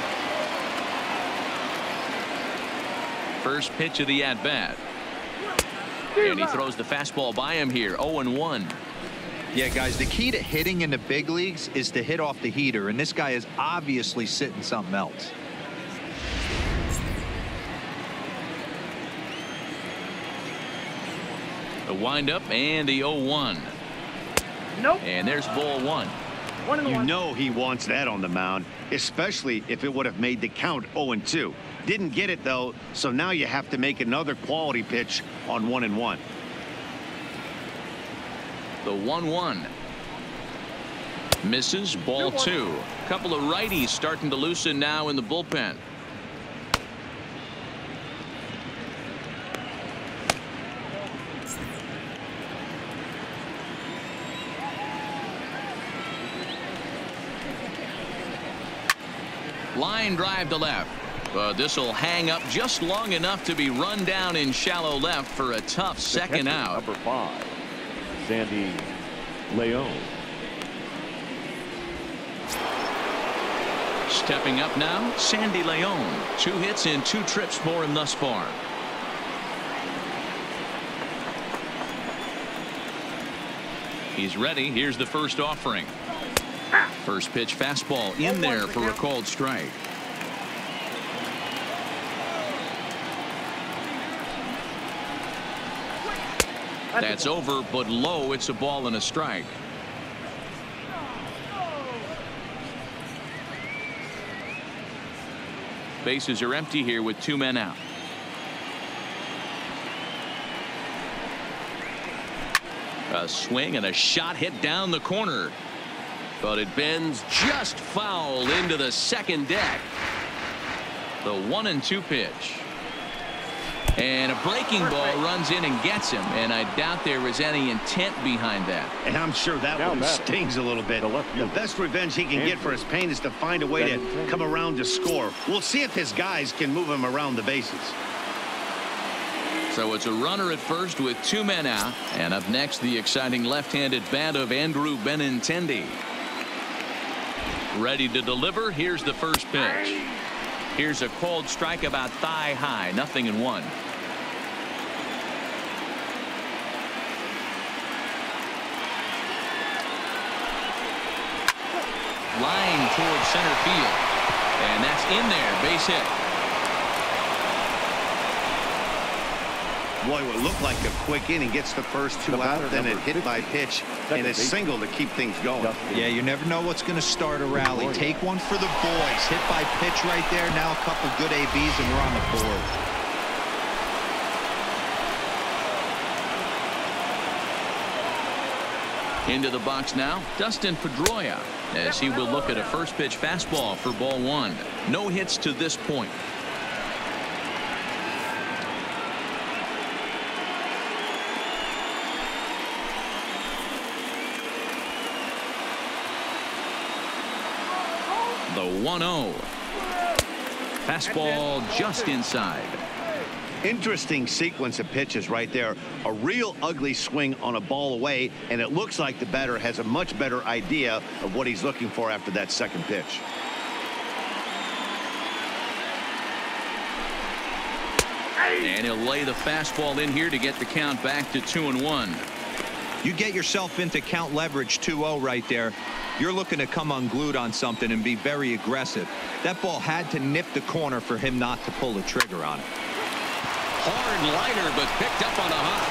First pitch of the at bat. And he throws the fastball by him here 0 and 1. Yeah, guys, the key to hitting in the big leagues is to hit off the heater, and this guy is obviously sitting something else. The windup and the 0 1. Nope. And there's ball one. One and You one. know he wants that on the mound, especially if it would have made the count 0 and 2. Didn't get it though, so now you have to make another quality pitch on 1 and 1. The 1 1. Misses ball two. Couple of righties starting to loosen now in the bullpen. Line drive to left. But this will hang up just long enough to be run down in shallow left for a tough second out. Number five, Sandy Leon. Stepping up now, Sandy Leon. Two hits and two trips for him thus far. He's ready. Here's the first offering. First pitch fastball in there for a called strike. That's over, but low. It's a ball and a strike. Bases are empty here with two men out. A swing and a shot hit down the corner. But it bends just foul into the second deck. The one and two pitch. And a breaking ball runs in and gets him. And I doubt there was any intent behind that. And I'm sure that Now one batter. stings a little bit. The left The fielder. best revenge he can get for his pain is to find a way to come around to score. We'll see if his guys can move him around the bases. So it's a runner at first with two men out. And up next, the exciting left-handed bat of Andrew Benintendi. Ready to deliver. Here's the first pitch. Here's a cold strike about thigh high. Nothing in one. Line towards center field. And that's in there. Base hit. Boy, what looked like a quick inning gets the first two The out, then it number hit by pitch, second and a baseman. single to keep things going. Yeah, you never know what's going to start a rally. Take one for the boys. Hit by pitch right there. Now a couple good ABs, and we're on the board. Into the box now, Dustin Pedroia, as he will look at a first pitch fastball for ball one. No hits to this point. The 1-0. Fastball just inside. Interesting sequence of pitches right there. A real ugly swing on a ball away, and it looks like the batter has a much better idea of what he's looking for after that second pitch. And he'll lay the fastball in here to get the count back to two and one. You get yourself into count leverage 2-0 right there. You're looking to come unglued on something and be very aggressive. That ball had to nip the corner for him not to pull the trigger on it. Hard liner, but picked up on a hop.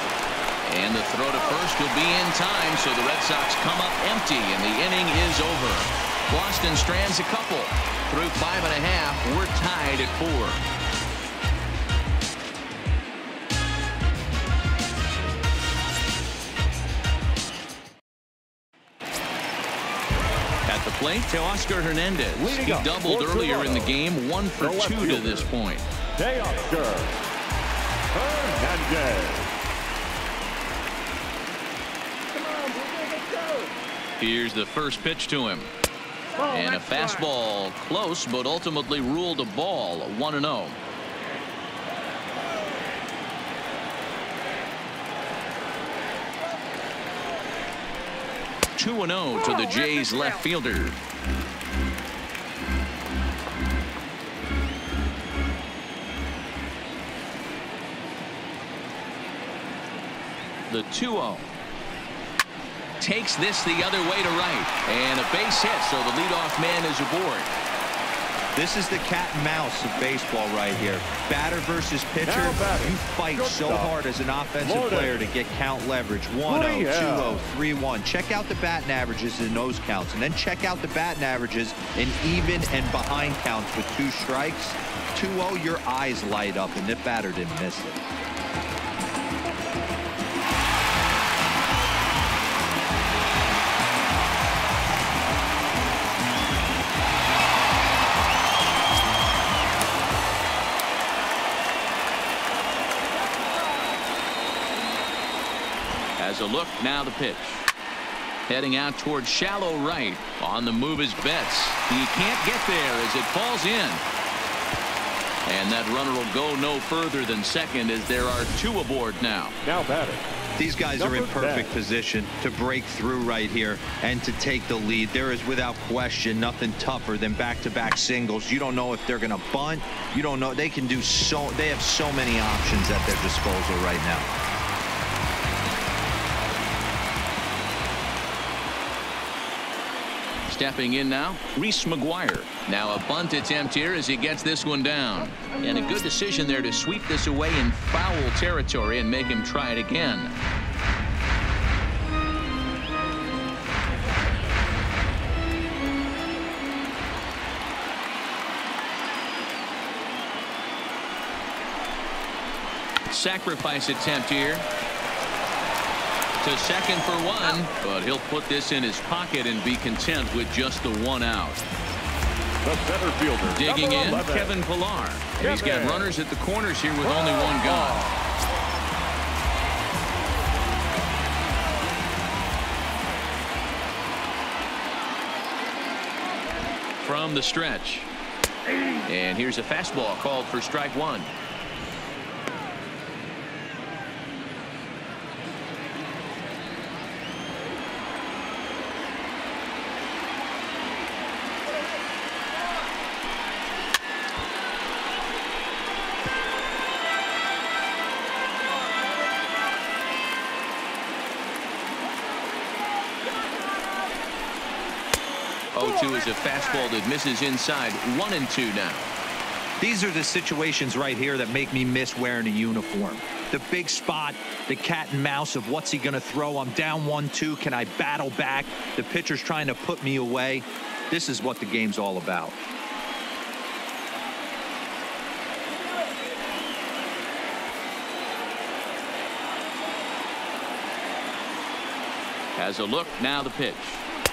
And the throw to first will be in time, so the Red Sox come up empty, and the inning is over. Boston strands a couple. Through five and a half, we're tied at four. Plate, Teoscar Hernandez. Leading He doubled earlier in the game, one for two to this point. Teoscar Hernandez. Here's the first pitch to him. Ball, And a fastball close, but ultimately ruled a ball, 1 and oh. 0. Two and zero to the Jays left fielder. The 2-0 takes this the other way to right and a base hit so the leadoff man is aboard. This is the cat and mouse of baseball right here. Batter versus pitcher. You fight so Shortstop. hard as an offensive Morton. player to get count leverage. 1-0, 2-0, 3-1. Check out the batting averages in those counts. And then check out the batting averages in even and behind counts with two strikes. 2-0, your eyes light up, and the batter didn't miss it. As a look, now the pitch. Heading out towards shallow right. On the move is Betts. He can't get there as it falls in. And that runner will go no further than second as there are two aboard now. Now batting. These guys are in perfect 10. position to break through right here and to take the lead. There is without question nothing tougher than back-to-back singles. You don't know if they're going to bunt. You don't know. They can do so. They have so many options at their disposal right now. Stepping in now, Reese McGuire. Now a bunt attempt here as he gets this one down. And a good decision there to sweep this away in foul territory and make him try it again. Sacrifice attempt here. To second for one, but he'll put this in his pocket and be content with just the one out. The center fielder. Digging in, 11. Kevin Pillar. And he's got runners at the corners here with only one oh. gone. From the stretch. And here's a fastball called for strike one. 2 is a fastball that misses inside. One and two now. These are the situations right here that make me miss wearing a uniform. The big spot, the cat and mouse of what's he going to throw. I'm down one, two. Can I battle back? The pitcher's trying to put me away. This is what the game's all about. Has a look, now the pitch.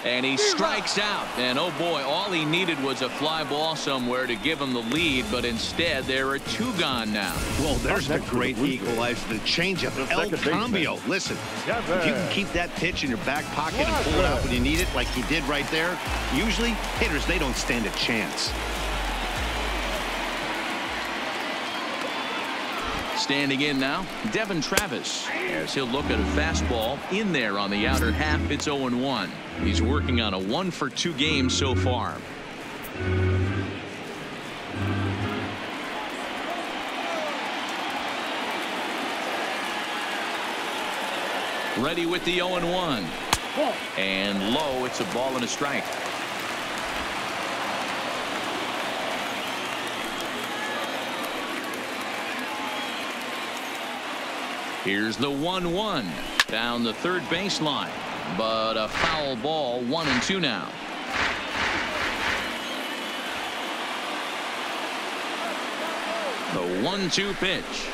And he strikes out. And oh boy, all he needed was a fly ball somewhere to give him the lead, but instead there are two gone now. Well, there's the the great Blue equalizer, the changeup, El. Cambio. Listen, Yes, if you can keep that pitch in your back pocket and pull it out when you need it, like he did right there, usually hitters, they don't stand a chance. Standing in now, Devon Travis, as he'll look at a fastball in there on the outer half. It's 0-1. He's working on a one for two game so far. Ready with the 0-1. And low, it's a ball and a strike. Here's the 1 1 down the third baseline, but a foul ball, 1 and 2 now. The 1 2 pitch.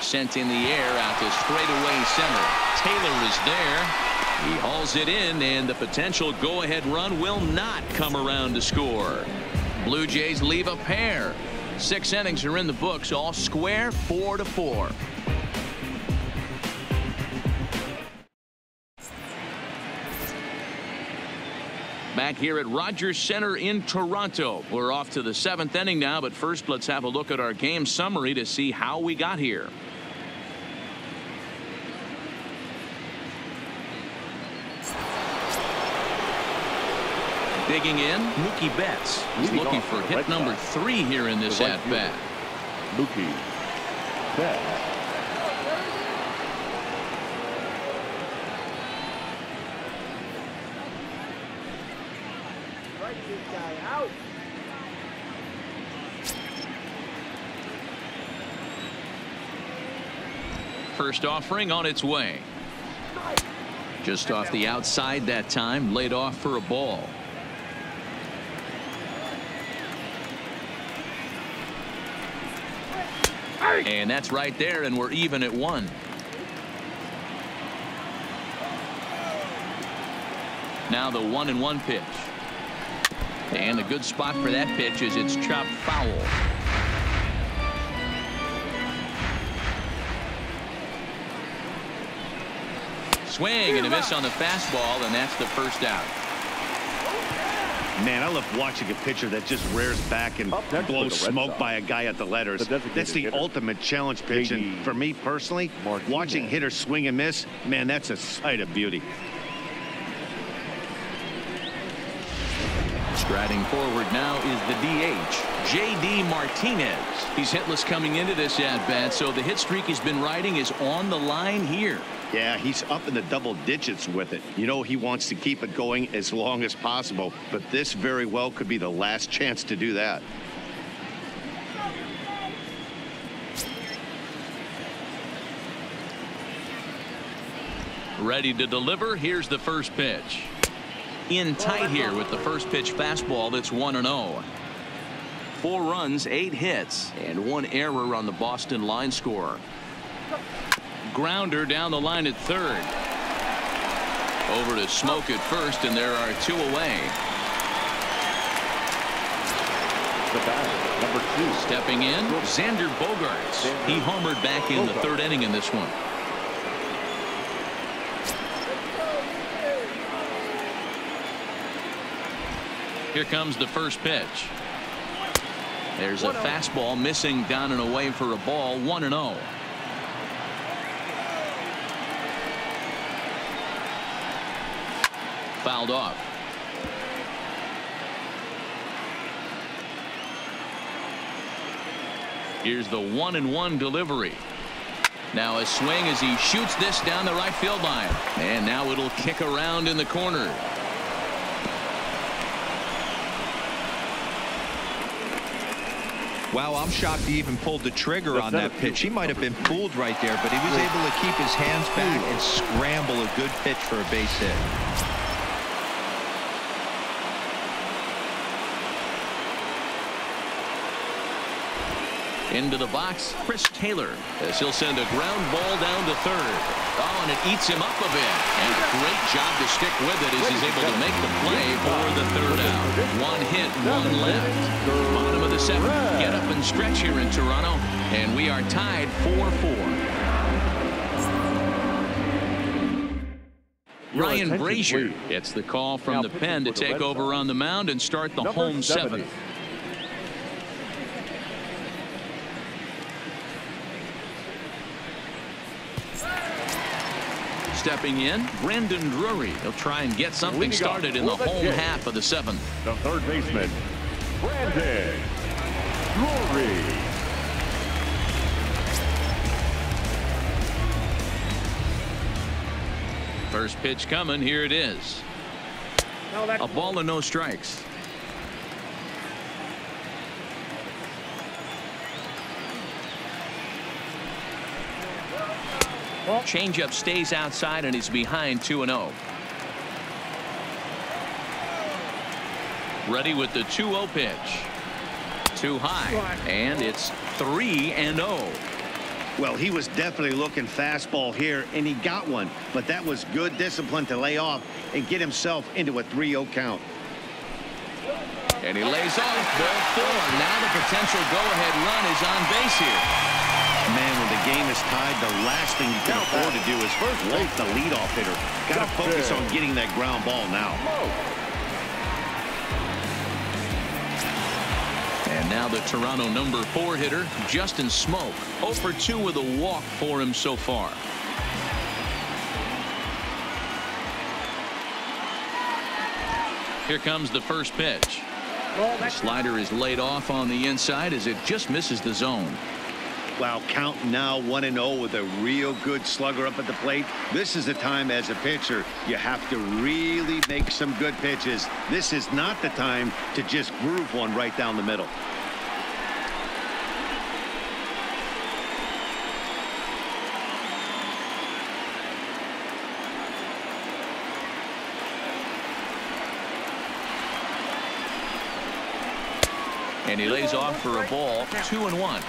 Sent in the air out to straightaway center. Taylor is there. He hauls it in, and the potential go ahead run will not come around to score. Blue Jays leave a pair. Six innings are in the books, all square, four to four. Back here at Rogers Centre in Toronto. We're off to the seventh inning now, but first let's have a look at our game summary to see how we got here. Digging in, Mookie Betts. He's looking for hit number three here in this at bat. Mookie Betts. First offering on its way. Just off the outside that time, laid off for a ball. And that's right there, and we're even at one. Now the one and one pitch. And a good spot for that pitch is it's chopped foul. Swing and a miss on the fastball, and that's the first out. Man, I love watching a pitcher that just rears back and Up blows for the Red smoke Sox. by a guy at the letters. The That's the hitter. ultimate challenge pitch. And for me personally, Martinez. watching hitters swing and miss, man, that's a sight of beauty. Striding forward now is the DH, J.D. Martinez. He's hitless coming into this at bat, so the hit streak he's been riding is on the line here. Yeah, he's up in the double digits with it. You know he wants to keep it going as long as possible, but this very well could be the last chance to do that. Ready to deliver. Here's the first pitch. In tight here with the first pitch fastball that's 1 0. Four runs, eight hits, and one error on the Boston line score. Grounder down the line at third. Over to Smoak at first, and there are two away. The batter, number two. Stepping in, Xander Bogaerts. He homered back in the third inning in this one. Here comes the first pitch. There's a fastball missing down and away for a ball 1 and 0. Fouled off. Here's the one and one delivery. Now a swing as he shoots this down the right field line. And now it'll kick around in the corner. Wow, I'm shocked he even pulled the trigger on that pitch. He might have been fooled right there, but he was able to keep his hands back and scramble a good pitch for a base hit. Into the box, Chris Taylor, as he'll send a ground ball down to third. Oh, and it eats him up a bit. And a great job to stick with it as he's able to make the play for the third out. One hit, one left. Bottom of the seventh. Get up and stretch here in Toronto. And we are tied 4-4. Ryan Brasier gets the call from the pen to take over on the mound and start the home 70. seventh. Stepping in, Brandon Drury. He'll try and get something started in the home Jays. half of the seventh. The third baseman, Brandon Drury. First pitch coming. Here it is. No, A ball and no strikes. Changeup stays outside and he's behind 2 0. Ready with the 2 0 pitch. Too high. And it's 3 and 0. Well, he was definitely looking fastball here, and he got one. But that was good discipline to lay off and get himself into a 3-0 count. And he lays off ball four. Now the potential go-ahead run is on base here. Man, when the game is tied, the last thing you can afford to do is first walk the leadoff hitter. Got to focus on getting that ground ball now. And now the Toronto number four hitter, Justin Smoak. 0 for 2 with a walk for him so far. Here comes the first pitch. The slider is laid off on the inside as it just misses the zone. Wow, count now 1 and 0 with a real good slugger up at the plate. This is the time as a pitcher you have to really make some good pitches. This is not the time to just groove one right down the middle. And he lays off for a ball, two and one.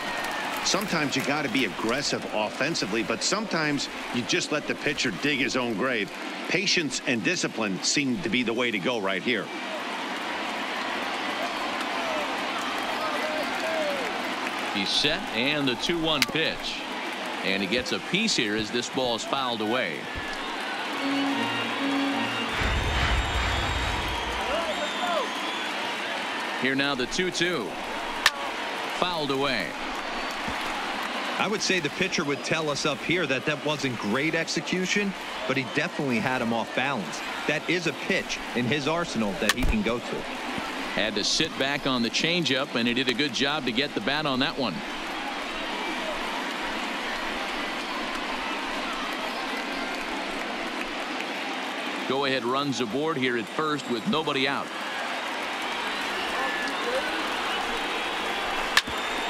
Sometimes you got to be aggressive offensively, but sometimes you just let the pitcher dig his own grave. Patience and discipline seem to be the way to go right here. He's set and the 2-1 pitch. And he gets a piece here as this ball is fouled away. Here now the 2-2. Fouled away. I would say the pitcher would tell us up here that that wasn't great execution, but he definitely had him off balance. That is a pitch in his arsenal that he can go to. Had to sit back on the changeup, and he did a good job to get the bat on that one. Go ahead runs aboard here at first with nobody out.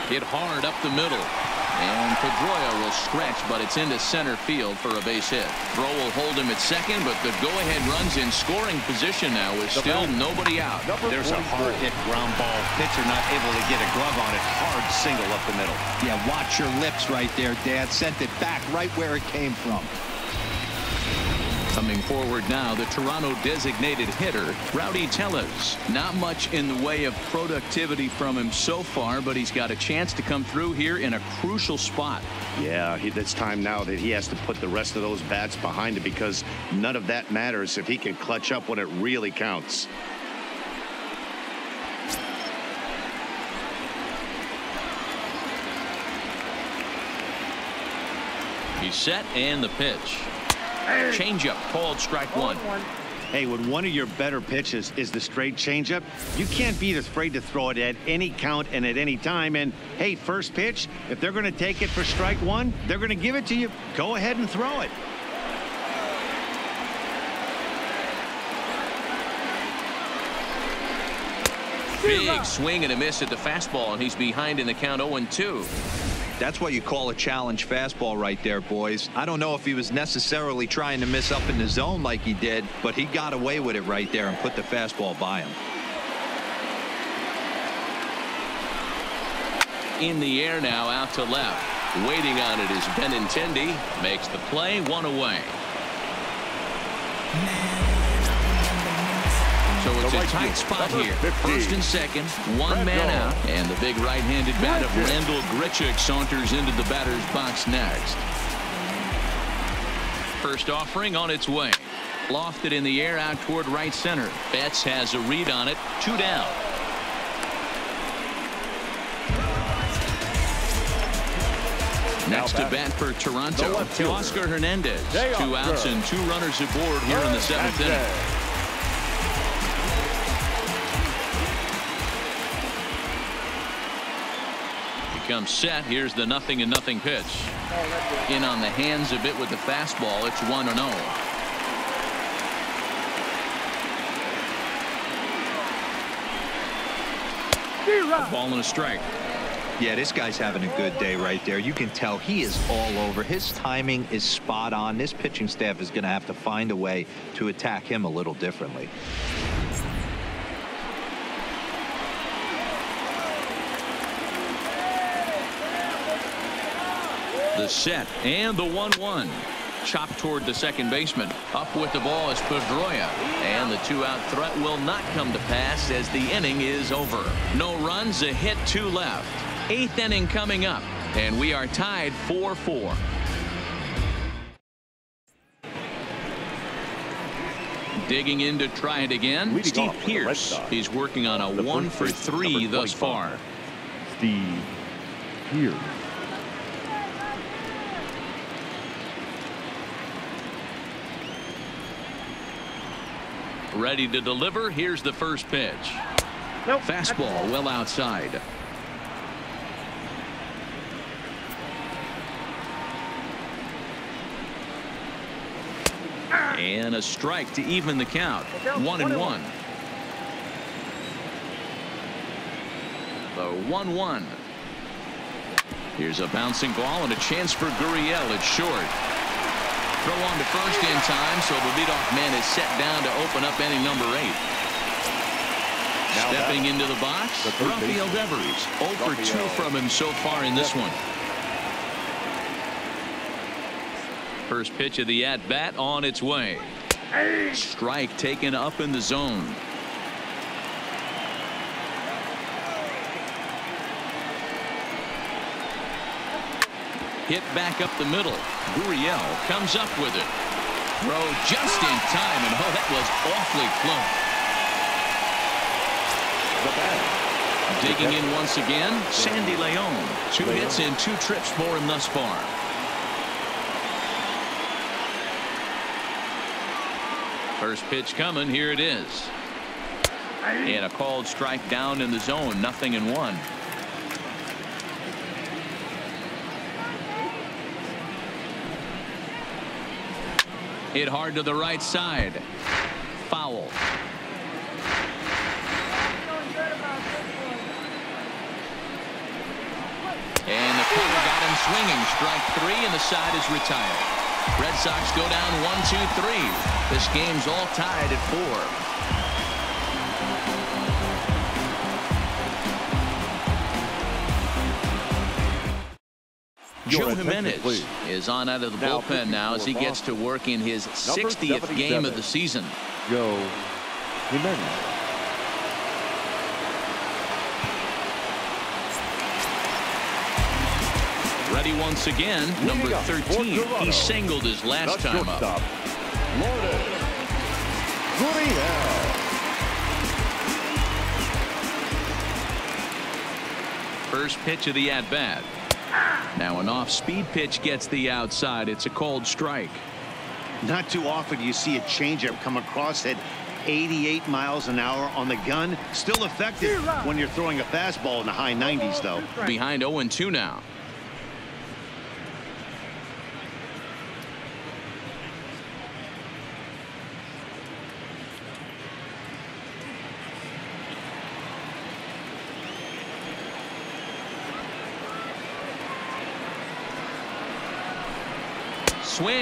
Hit hard up the middle. And Pedroia will stretch, but it's into center field for a base hit. Throw will hold him at second, but the go-ahead runs in scoring position now with still nobody out. There's a hard hit ground ball. Pitcher not able to get a glove on it. Hard single up the middle. Yeah, watch your lips right there, Dad. Sent it back right where it came from. Coming forward now, the Toronto designated hitter, Rowdy Tellez. Not much in the way of productivity from him so far, but he's got a chance to come through here in a crucial spot. Yeah, he, it's time now that he has to put the rest of those bats behind him because none of that matters if he can clutch up when it really counts. He's set and the pitch. Changeup called strike one. Hey, when one of your better pitches is the straight changeup, you can't be afraid to throw it at any count and at any time. And hey, first pitch, if they're going to take it for strike one, they're going to give it to you. Go ahead and throw it. Big swing and a miss at the fastball, and he's behind in the count 0-2. That's what you call a challenge fastball right there, boys. I don't know if he was necessarily trying to miss up in the zone like he did, but he got away with it right there and put the fastball by him. In the air now, out to left. Waiting on it is Benintendi. Makes the play, one away. It's a tight spot here. First and second, one man out, and the big right-handed bat of Randal Grichuk saunters into the batter's box next. First offering on its way. Lofted in the air out toward right center. Betts has a read on it. Two down. Next to bat for Toronto, Oscar Hernandez. Two outs and two runners aboard here in the seventh inning. comes set. Here's the nothing and nothing pitch. In on the hands a bit with the fastball. It's 1 0. A ball and a strike. Yeah, this guy's having a good day right there. You can tell he is all over. His timing is spot on. This pitching staff is going to have to find a way to attack him a little differently. Set and the 1-1. Chopped toward the second baseman. Up with the ball is Pedroia. And the two-out threat will not come to pass as the inning is over. No runs, a hit, two left. Eighth inning coming up. And we are tied 4-4. Digging in to try it again. Steve off for the Red Pearce. He's working on a one for three thus far. Steve Pearce. Ready to deliver. Here's the first pitch. Nope. Fastball well outside. And a strike to even the count. One and one. The 1 1. Here's a bouncing ball and a chance for Gurriel. It's short. Throw on to first in time, so the leadoff man is set down to open up inning number eight. Now Stepping into the box, the Rafael baseman. Devers. 0 for 2 from him so far in this one. First pitch of the at bat on its way. Strike taken up in the zone. Hit back up the middle. Gurriel comes up with it. Throw just in time, and oh, that was awfully close. Digging in once again, Sandy Leon. Two hits and two trips for him thus far. First pitch coming. Here it is. And a called strike down in the zone. Nothing in one. Hit hard to the right side. Foul. And the corner got him swinging. Strike three, and the side is retired. Red Sox go down one, two, three. This game's all tied at four. Joe Jimenez please. is on out of the Now bullpen now as he gets to work in his 60th game of the season. Joe Jimenez. Ready once again, number Leading up 13. Toronto, He singled his last time up. First pitch of the at bat. Now an off speed pitch gets the outside. It's a cold strike. Not too often you see a changeup come across at 88 miles an hour on the gun. Still effective when you're throwing a fastball in the high 90s, though. Behind 0 2 now.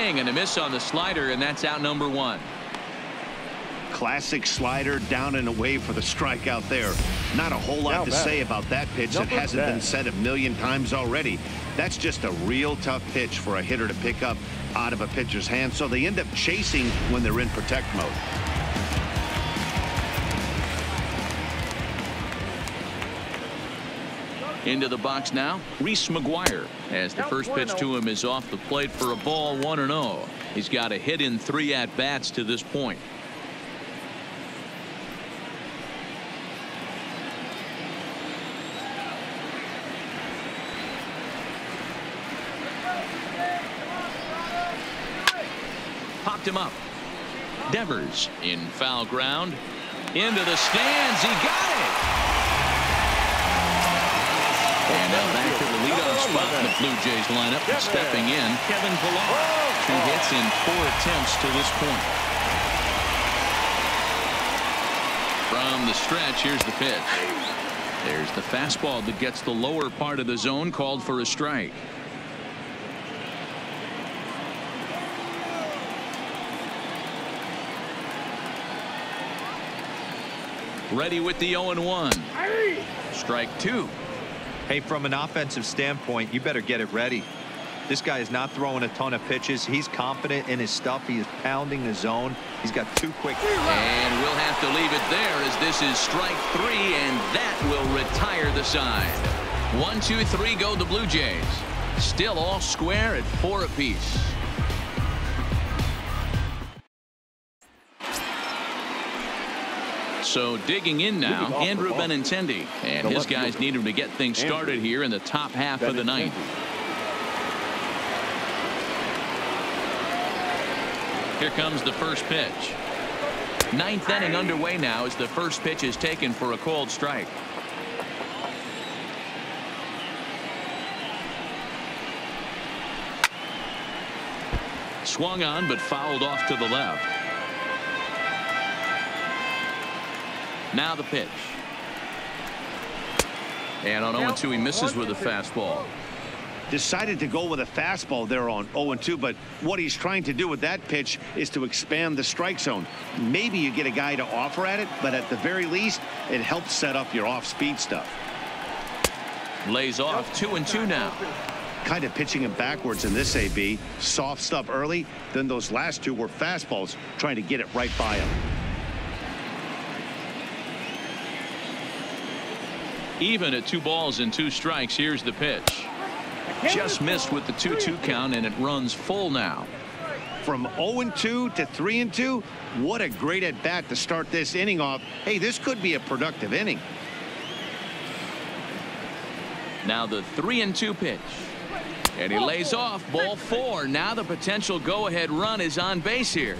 Swing and a miss on the slider, and that's out number one. Classic slider down and away for the strikeout there. Not a whole lot Now to batting. say about that pitch that hasn't been said a million times already. That's just a real tough pitch for a hitter to pick up out of a pitcher's hand. So they end up chasing when they're in protect mode. Into the box now, Reese McGuire. As the first pitch to him is off the plate for a ball 1 and 0. He's got a hit in three at bats to this point. Popped him up. Devers in foul ground. Into the stands. He got it. Spot in the Blue Jays lineup. Stepping in, Kevin Pillar. Two oh. hits in four attempts to this point. From the stretch, here's the pitch. There's the fastball that gets the lower part of the zone called for a strike. Ready with the 0-1. Strike two. Hey, from an offensive standpoint, you better get it ready. This guy is not throwing a ton of pitches. He's confident in his stuff. He is pounding the zone. He's got two quick. And we'll have to leave it there as this is strike three, and that will retire the side. One, two, three go the Blue Jays. Still all square at four apiece. So digging in now, Andrew Benintendi. And his guys need him to get things started here in the top half of the ninth. Here comes the first pitch. Ninth inning underway now as the first pitch is taken for a called strike. Swung on but fouled off to the left. Now the pitch. And on 0-2 he misses with a fastball. Decided to go with a fastball there on 0-2, but what he's trying to do with that pitch is to expand the strike zone. Maybe you get a guy to offer at it, but at the very least, it helps set up your off-speed stuff. Lays off two and two now. Kind of pitching him backwards in this AB. Soft stuff early, then those last two were fastballs, trying to get it right by him. Even at two balls and two strikes, here's the pitch. Just missed with the 2-2 count, and it runs full now. From 0-2 to 3-2, what a great at-bat to start this inning off. Hey, this could be a productive inning. Now the 3-2 pitch. And he lays off ball four. Now the potential go-ahead run is on base here.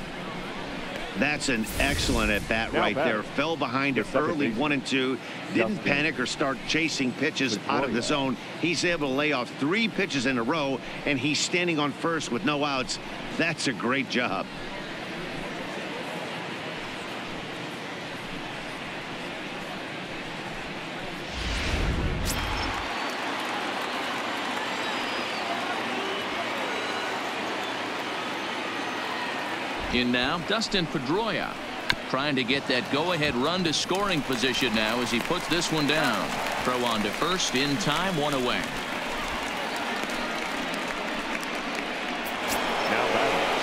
That's an excellent at bat right there. Fell behind it early, one and two. Didn't panic or start chasing pitches out of the zone. He's able to lay off three pitches in a row, and he's standing on first with no outs. That's a great job. In now, Dustin Pedroia trying to get that go-ahead run to scoring position now as he puts this one down. Throw on to first in time, one away.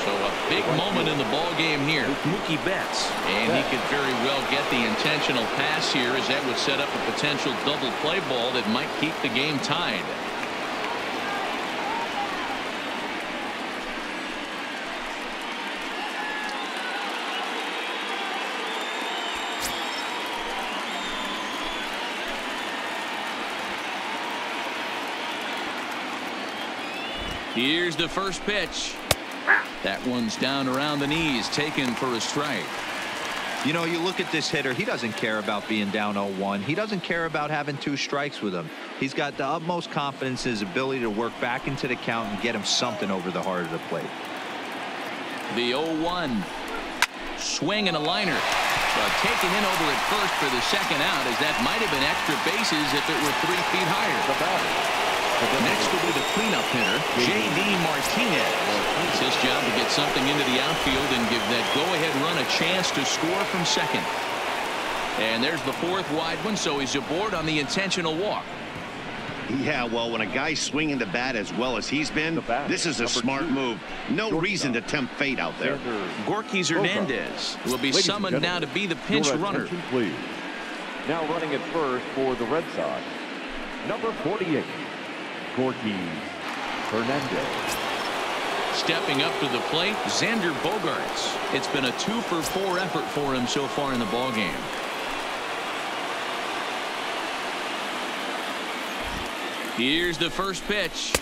So a big moment in the ball game here. Mookie Betts. And he could very well get the intentional pass here as that would set up a potential double play ball that might keep the game tied. Here's the first pitch. That one's down around the knees, taken for a strike. You know, you look at this hitter, he doesn't care about being down 0-1. He doesn't care about having two strikes with him. He's got the utmost confidence in his ability to work back into the count and get him something over the heart of the plate. The 0-1. Swing and a liner. But taken in over at first for the second out as that might have been extra bases if it were three feet higher. Next will be the cleanup hitter, J.D. Martinez. It's his job to get something into the outfield and give that go-ahead run a chance to score from second. And there's the fourth wide one, so he's aboard on the intentional walk. Yeah, well, when a guy's swinging the bat as well as he's been, this is a smart move. No reason to tempt fate out there. Gorkys Hernandez will be summoned now to be the pinch runner. Please. Now running at first for the Red Sox, number 48, Gorkys Hernandez. Stepping up to the plate, Xander Bogaerts. It's been a two for four effort for him so far in the ball game. Here's the first pitch.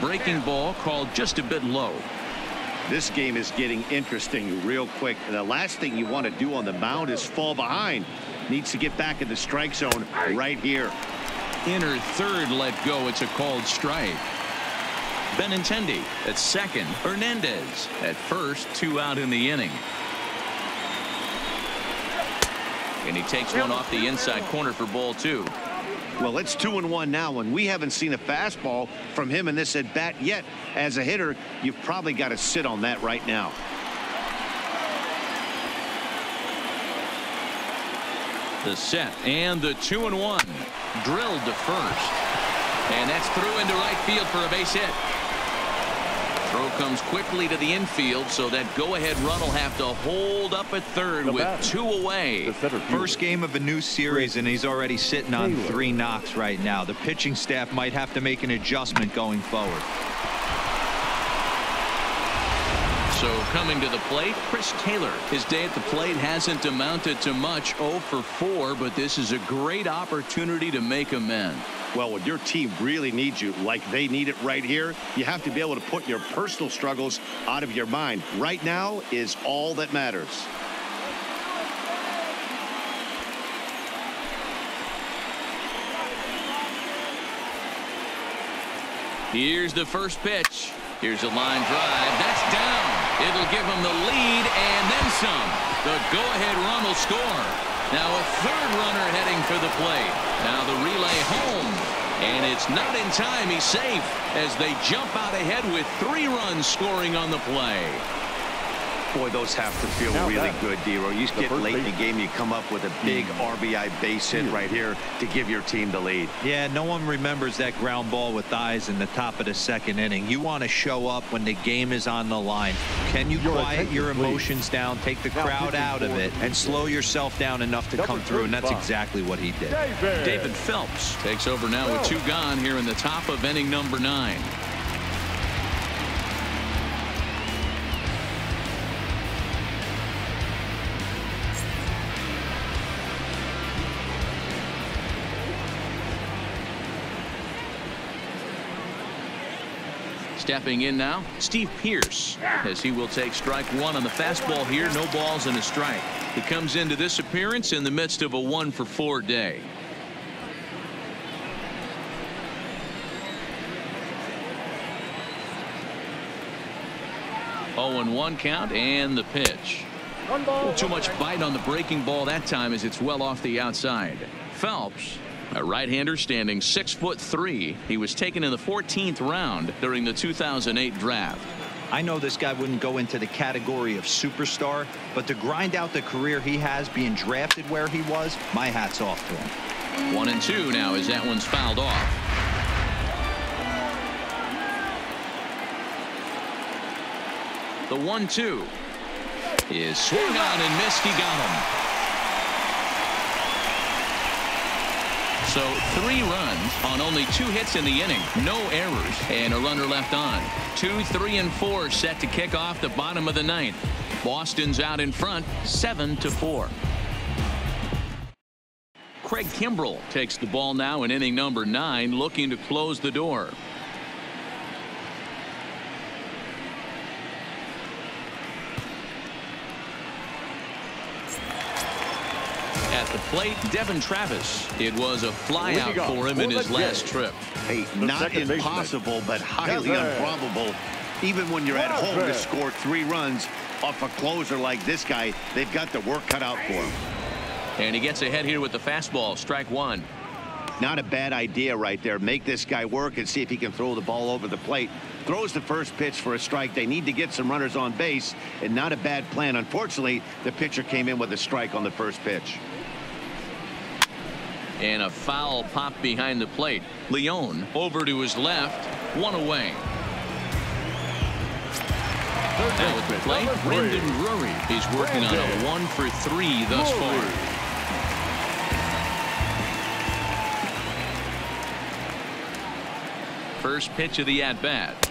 Breaking ball called just a bit low. This game is getting interesting real quick. The last thing you want to do on the mound is fall behind. Needs to get back in the strike zone right here. Inner third let go. It's a called strike. Benintendi at second. Hernandez at first. Two out in the inning. And he takes one off the inside corner for ball two. Well, it's two and one now, and we haven't seen a fastball from him in this at bat yet. As a hitter, you've probably got to sit on that right now. The set and the two and one drilled to first. And that's through into right field for a base hit. Throw comes quickly to the infield, so that go-ahead run will have to hold up at third with two away. First game of a new series, and he's already sitting on three knocks right now. The pitching staff might have to make an adjustment going forward. So coming to the plate, Chris Taylor. His day at the plate hasn't amounted to much 0 for 4, but this is a great opportunity to make amends. Well, when your team really needs you, like they need it right here, you have to be able to put your personal struggles out of your mind. Right now is all that matters. Here's the first pitch. Here's a line drive. That's down. It'll give them the lead and then some. The go-ahead run will score. Now a third runner heading for the plate. Now the relay home. And it's not in time. He's safe as they jump out ahead with three runs scoring on the play. Boy, those have to feel now really good, Dero. You get late in the game, you come up with a big RBI base hit right here to give your team the lead. Yeah, no one remembers that ground ball with eyes in the top of the second inning. You want to show up when the game is on the line. Can you quiet your emotions down, take the crowd out of it, and slow yourself down enough to come through? And that's exactly what he did. David Phelps takes over now with two gone here in the top of inning number nine. Stepping in now, Steve Pearce, as he will take strike one on the fastball here. No balls and a strike. He comes into this appearance in the midst of a one for four day. Oh and 1 count and the pitch. Too much bite on the breaking ball that time as it's well off the outside. Phelps a right-hander standing six foot three. He was taken in the 14th round during the 2008 draft. I know this guy wouldn't go into the category of superstar, but to grind out the career he has being drafted where he was, my hat's off to him. One and two now as that one's fouled off. The one two is swung on and missed. He got him. So three runs on only two hits in the inning. No errors and a runner left on. Two, three, and four set to kick off the bottom of the ninth. Boston's out in front, seven to four. Craig Kimbrel takes the ball now in inning number nine, looking to close the door. At the plate, Devon Travis. It was a flyout for him in his last trip. Hey, not impossible, but highly improbable. Even when you're at home to score three runs off a closer like this guy, they've got the work cut out for him. And he gets ahead here with the fastball, strike one. Not a bad idea right there. Make this guy work and see if he can throw the ball over the plate. Throws the first pitch for a strike. They need to get some runners on base, and not a bad plan. Unfortunately, the pitcher came in with a strike on the first pitch. And a foul pop behind the plate. Leon over to his left. One away. Now at the plate, Brandon Drury. He's working on a one for three thus far. First pitch of the at-bat.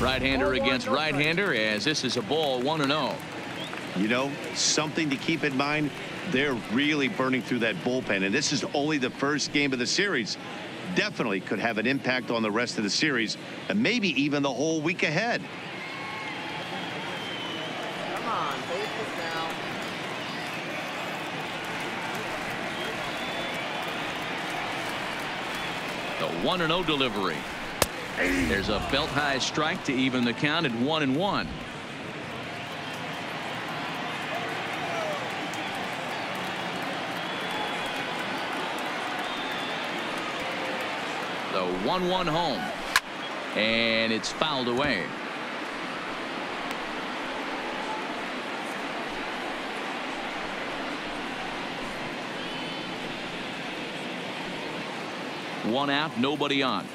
Right-hander against right-hander as this is a ball 1-0. You know, something to keep in mind, they're really burning through that bullpen, and this is only the first game of the series. Definitely could have an impact on the rest of the series, and maybe even the whole week ahead. Come on, now. The 1 0 delivery. There's a belt high strike to even the count at 1 and 1. The 1-1 home. And it's fouled away. One out, nobody on.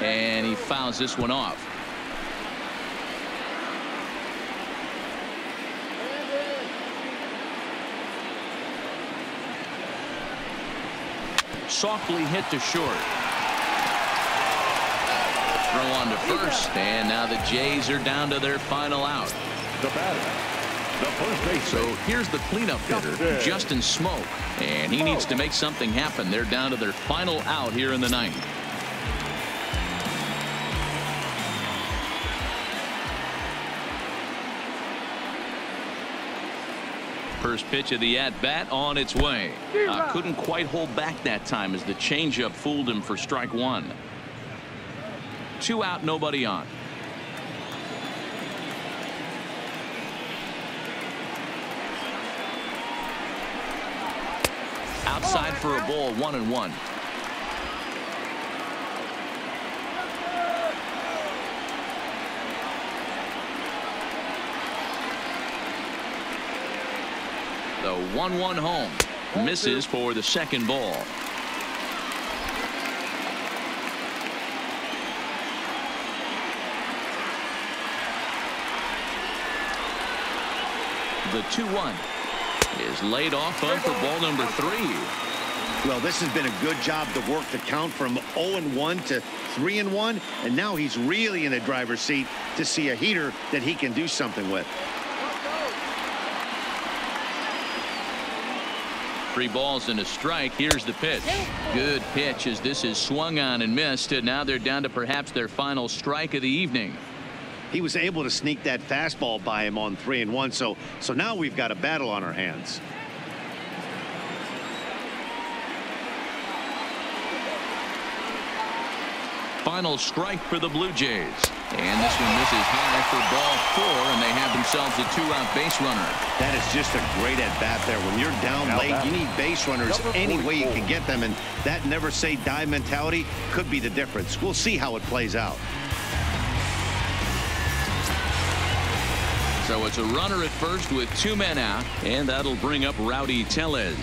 And he fouls this one off. Softly hit to short. Throw on to first, and now the Jays are down to their final out. The batter, the first base. So here's the cleanup hitter, Justin Smoak, and he needs to make something happen. They're down to their final out here in the ninth. First pitch of the at bat on its way. Uh, couldn't quite hold back that time as the changeup fooled him for strike one. Two out, nobody on. Outside for a ball, one and one. The 1-1 home misses for the second ball. The 2-1 is laid off of for ball number three. Well, this has been a good job to work the count from 0-1 to 3-1, and now he's really in the driver's seat to see a heater that he can do something with. Three balls and a strike. Here's the pitch. Good pitch as this is swung on and missed. And now they're down to perhaps their final strike of the evening. He was able to sneak that fastball by him on three and one. So so now we've got a battle on our hands. Final strike for the Blue Jays. And this one misses high for ball four, and they have themselves a two-out base runner. That is just a great at-bat there. When you're down Now late, that- you need base runners Number any way you can get them, and that never-say-die mentality could be the difference. We'll see how it plays out. So it's a runner at first with two men out, and that'll bring up Rowdy Tellez.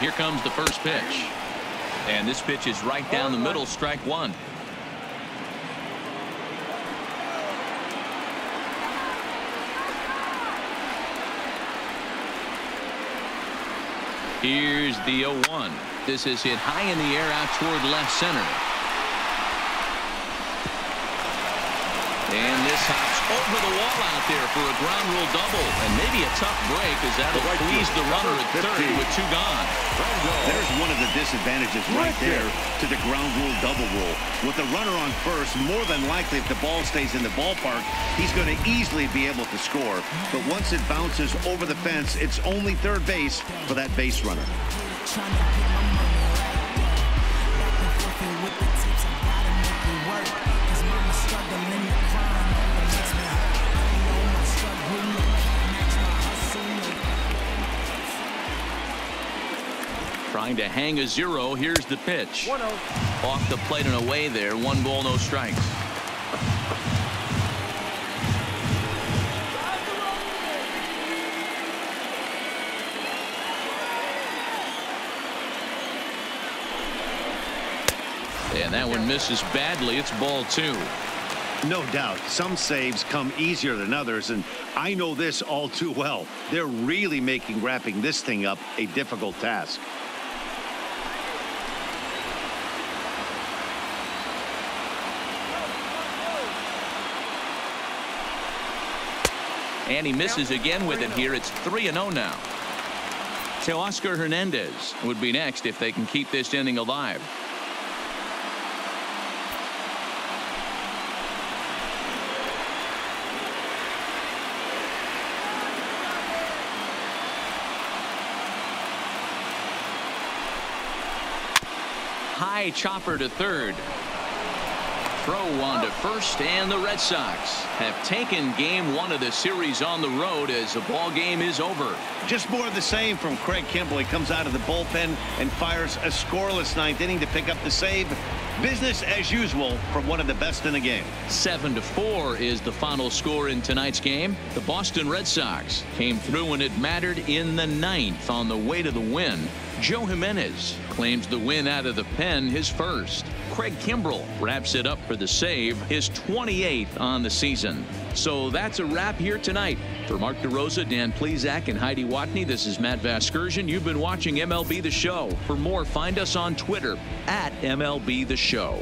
Here comes the first pitch. And this pitch is right down the middle, strike one. Here's the 0-1. This is hit high in the air out toward left center. And this hops over the wall out there for a ground rule double. And maybe a tough break as that'll The right please the runner number at third 15. with two gone. There's one of the disadvantages right there to the ground rule double rule. With the runner on first, more than likely if the ball stays in the ballpark, he's going to easily be able to score. But once it bounces over the fence, it's only third base for that base runner. Trying to hang a zero. Here's the pitch. Oh. Off the plate and away there. One ball, no strikes. And that one misses badly. It's ball two. No doubt. Some saves come easier than others, and I know this all too well. They're really making wrapping this thing up a difficult task. And he misses again with it here. It's 3-0 now. Teoscar Hernandez would be next if they can keep this inning alive. High chopper to third. Throw on to first, and the Red Sox have taken game one of the series on the road as the ball game is over. Just more of the same from Craig Kimbrel. He comes out of the bullpen and fires a scoreless ninth inning to pick up the save. Business as usual from one of the best in the game. Seven to four is the final score in tonight's game. The Boston Red Sox came through when it mattered in the ninth on the way to the win. Joe Jimenez claims the win out of the pen his first. Craig Kimbrel wraps it up for the save, his 28th on the season. So that's a wrap here tonight. For Mark DeRosa, Dan Plesac, and Heidi Watney, this is Matt Vasgersian. You've been watching MLB The Show. For more, find us on Twitter at MLB The Show.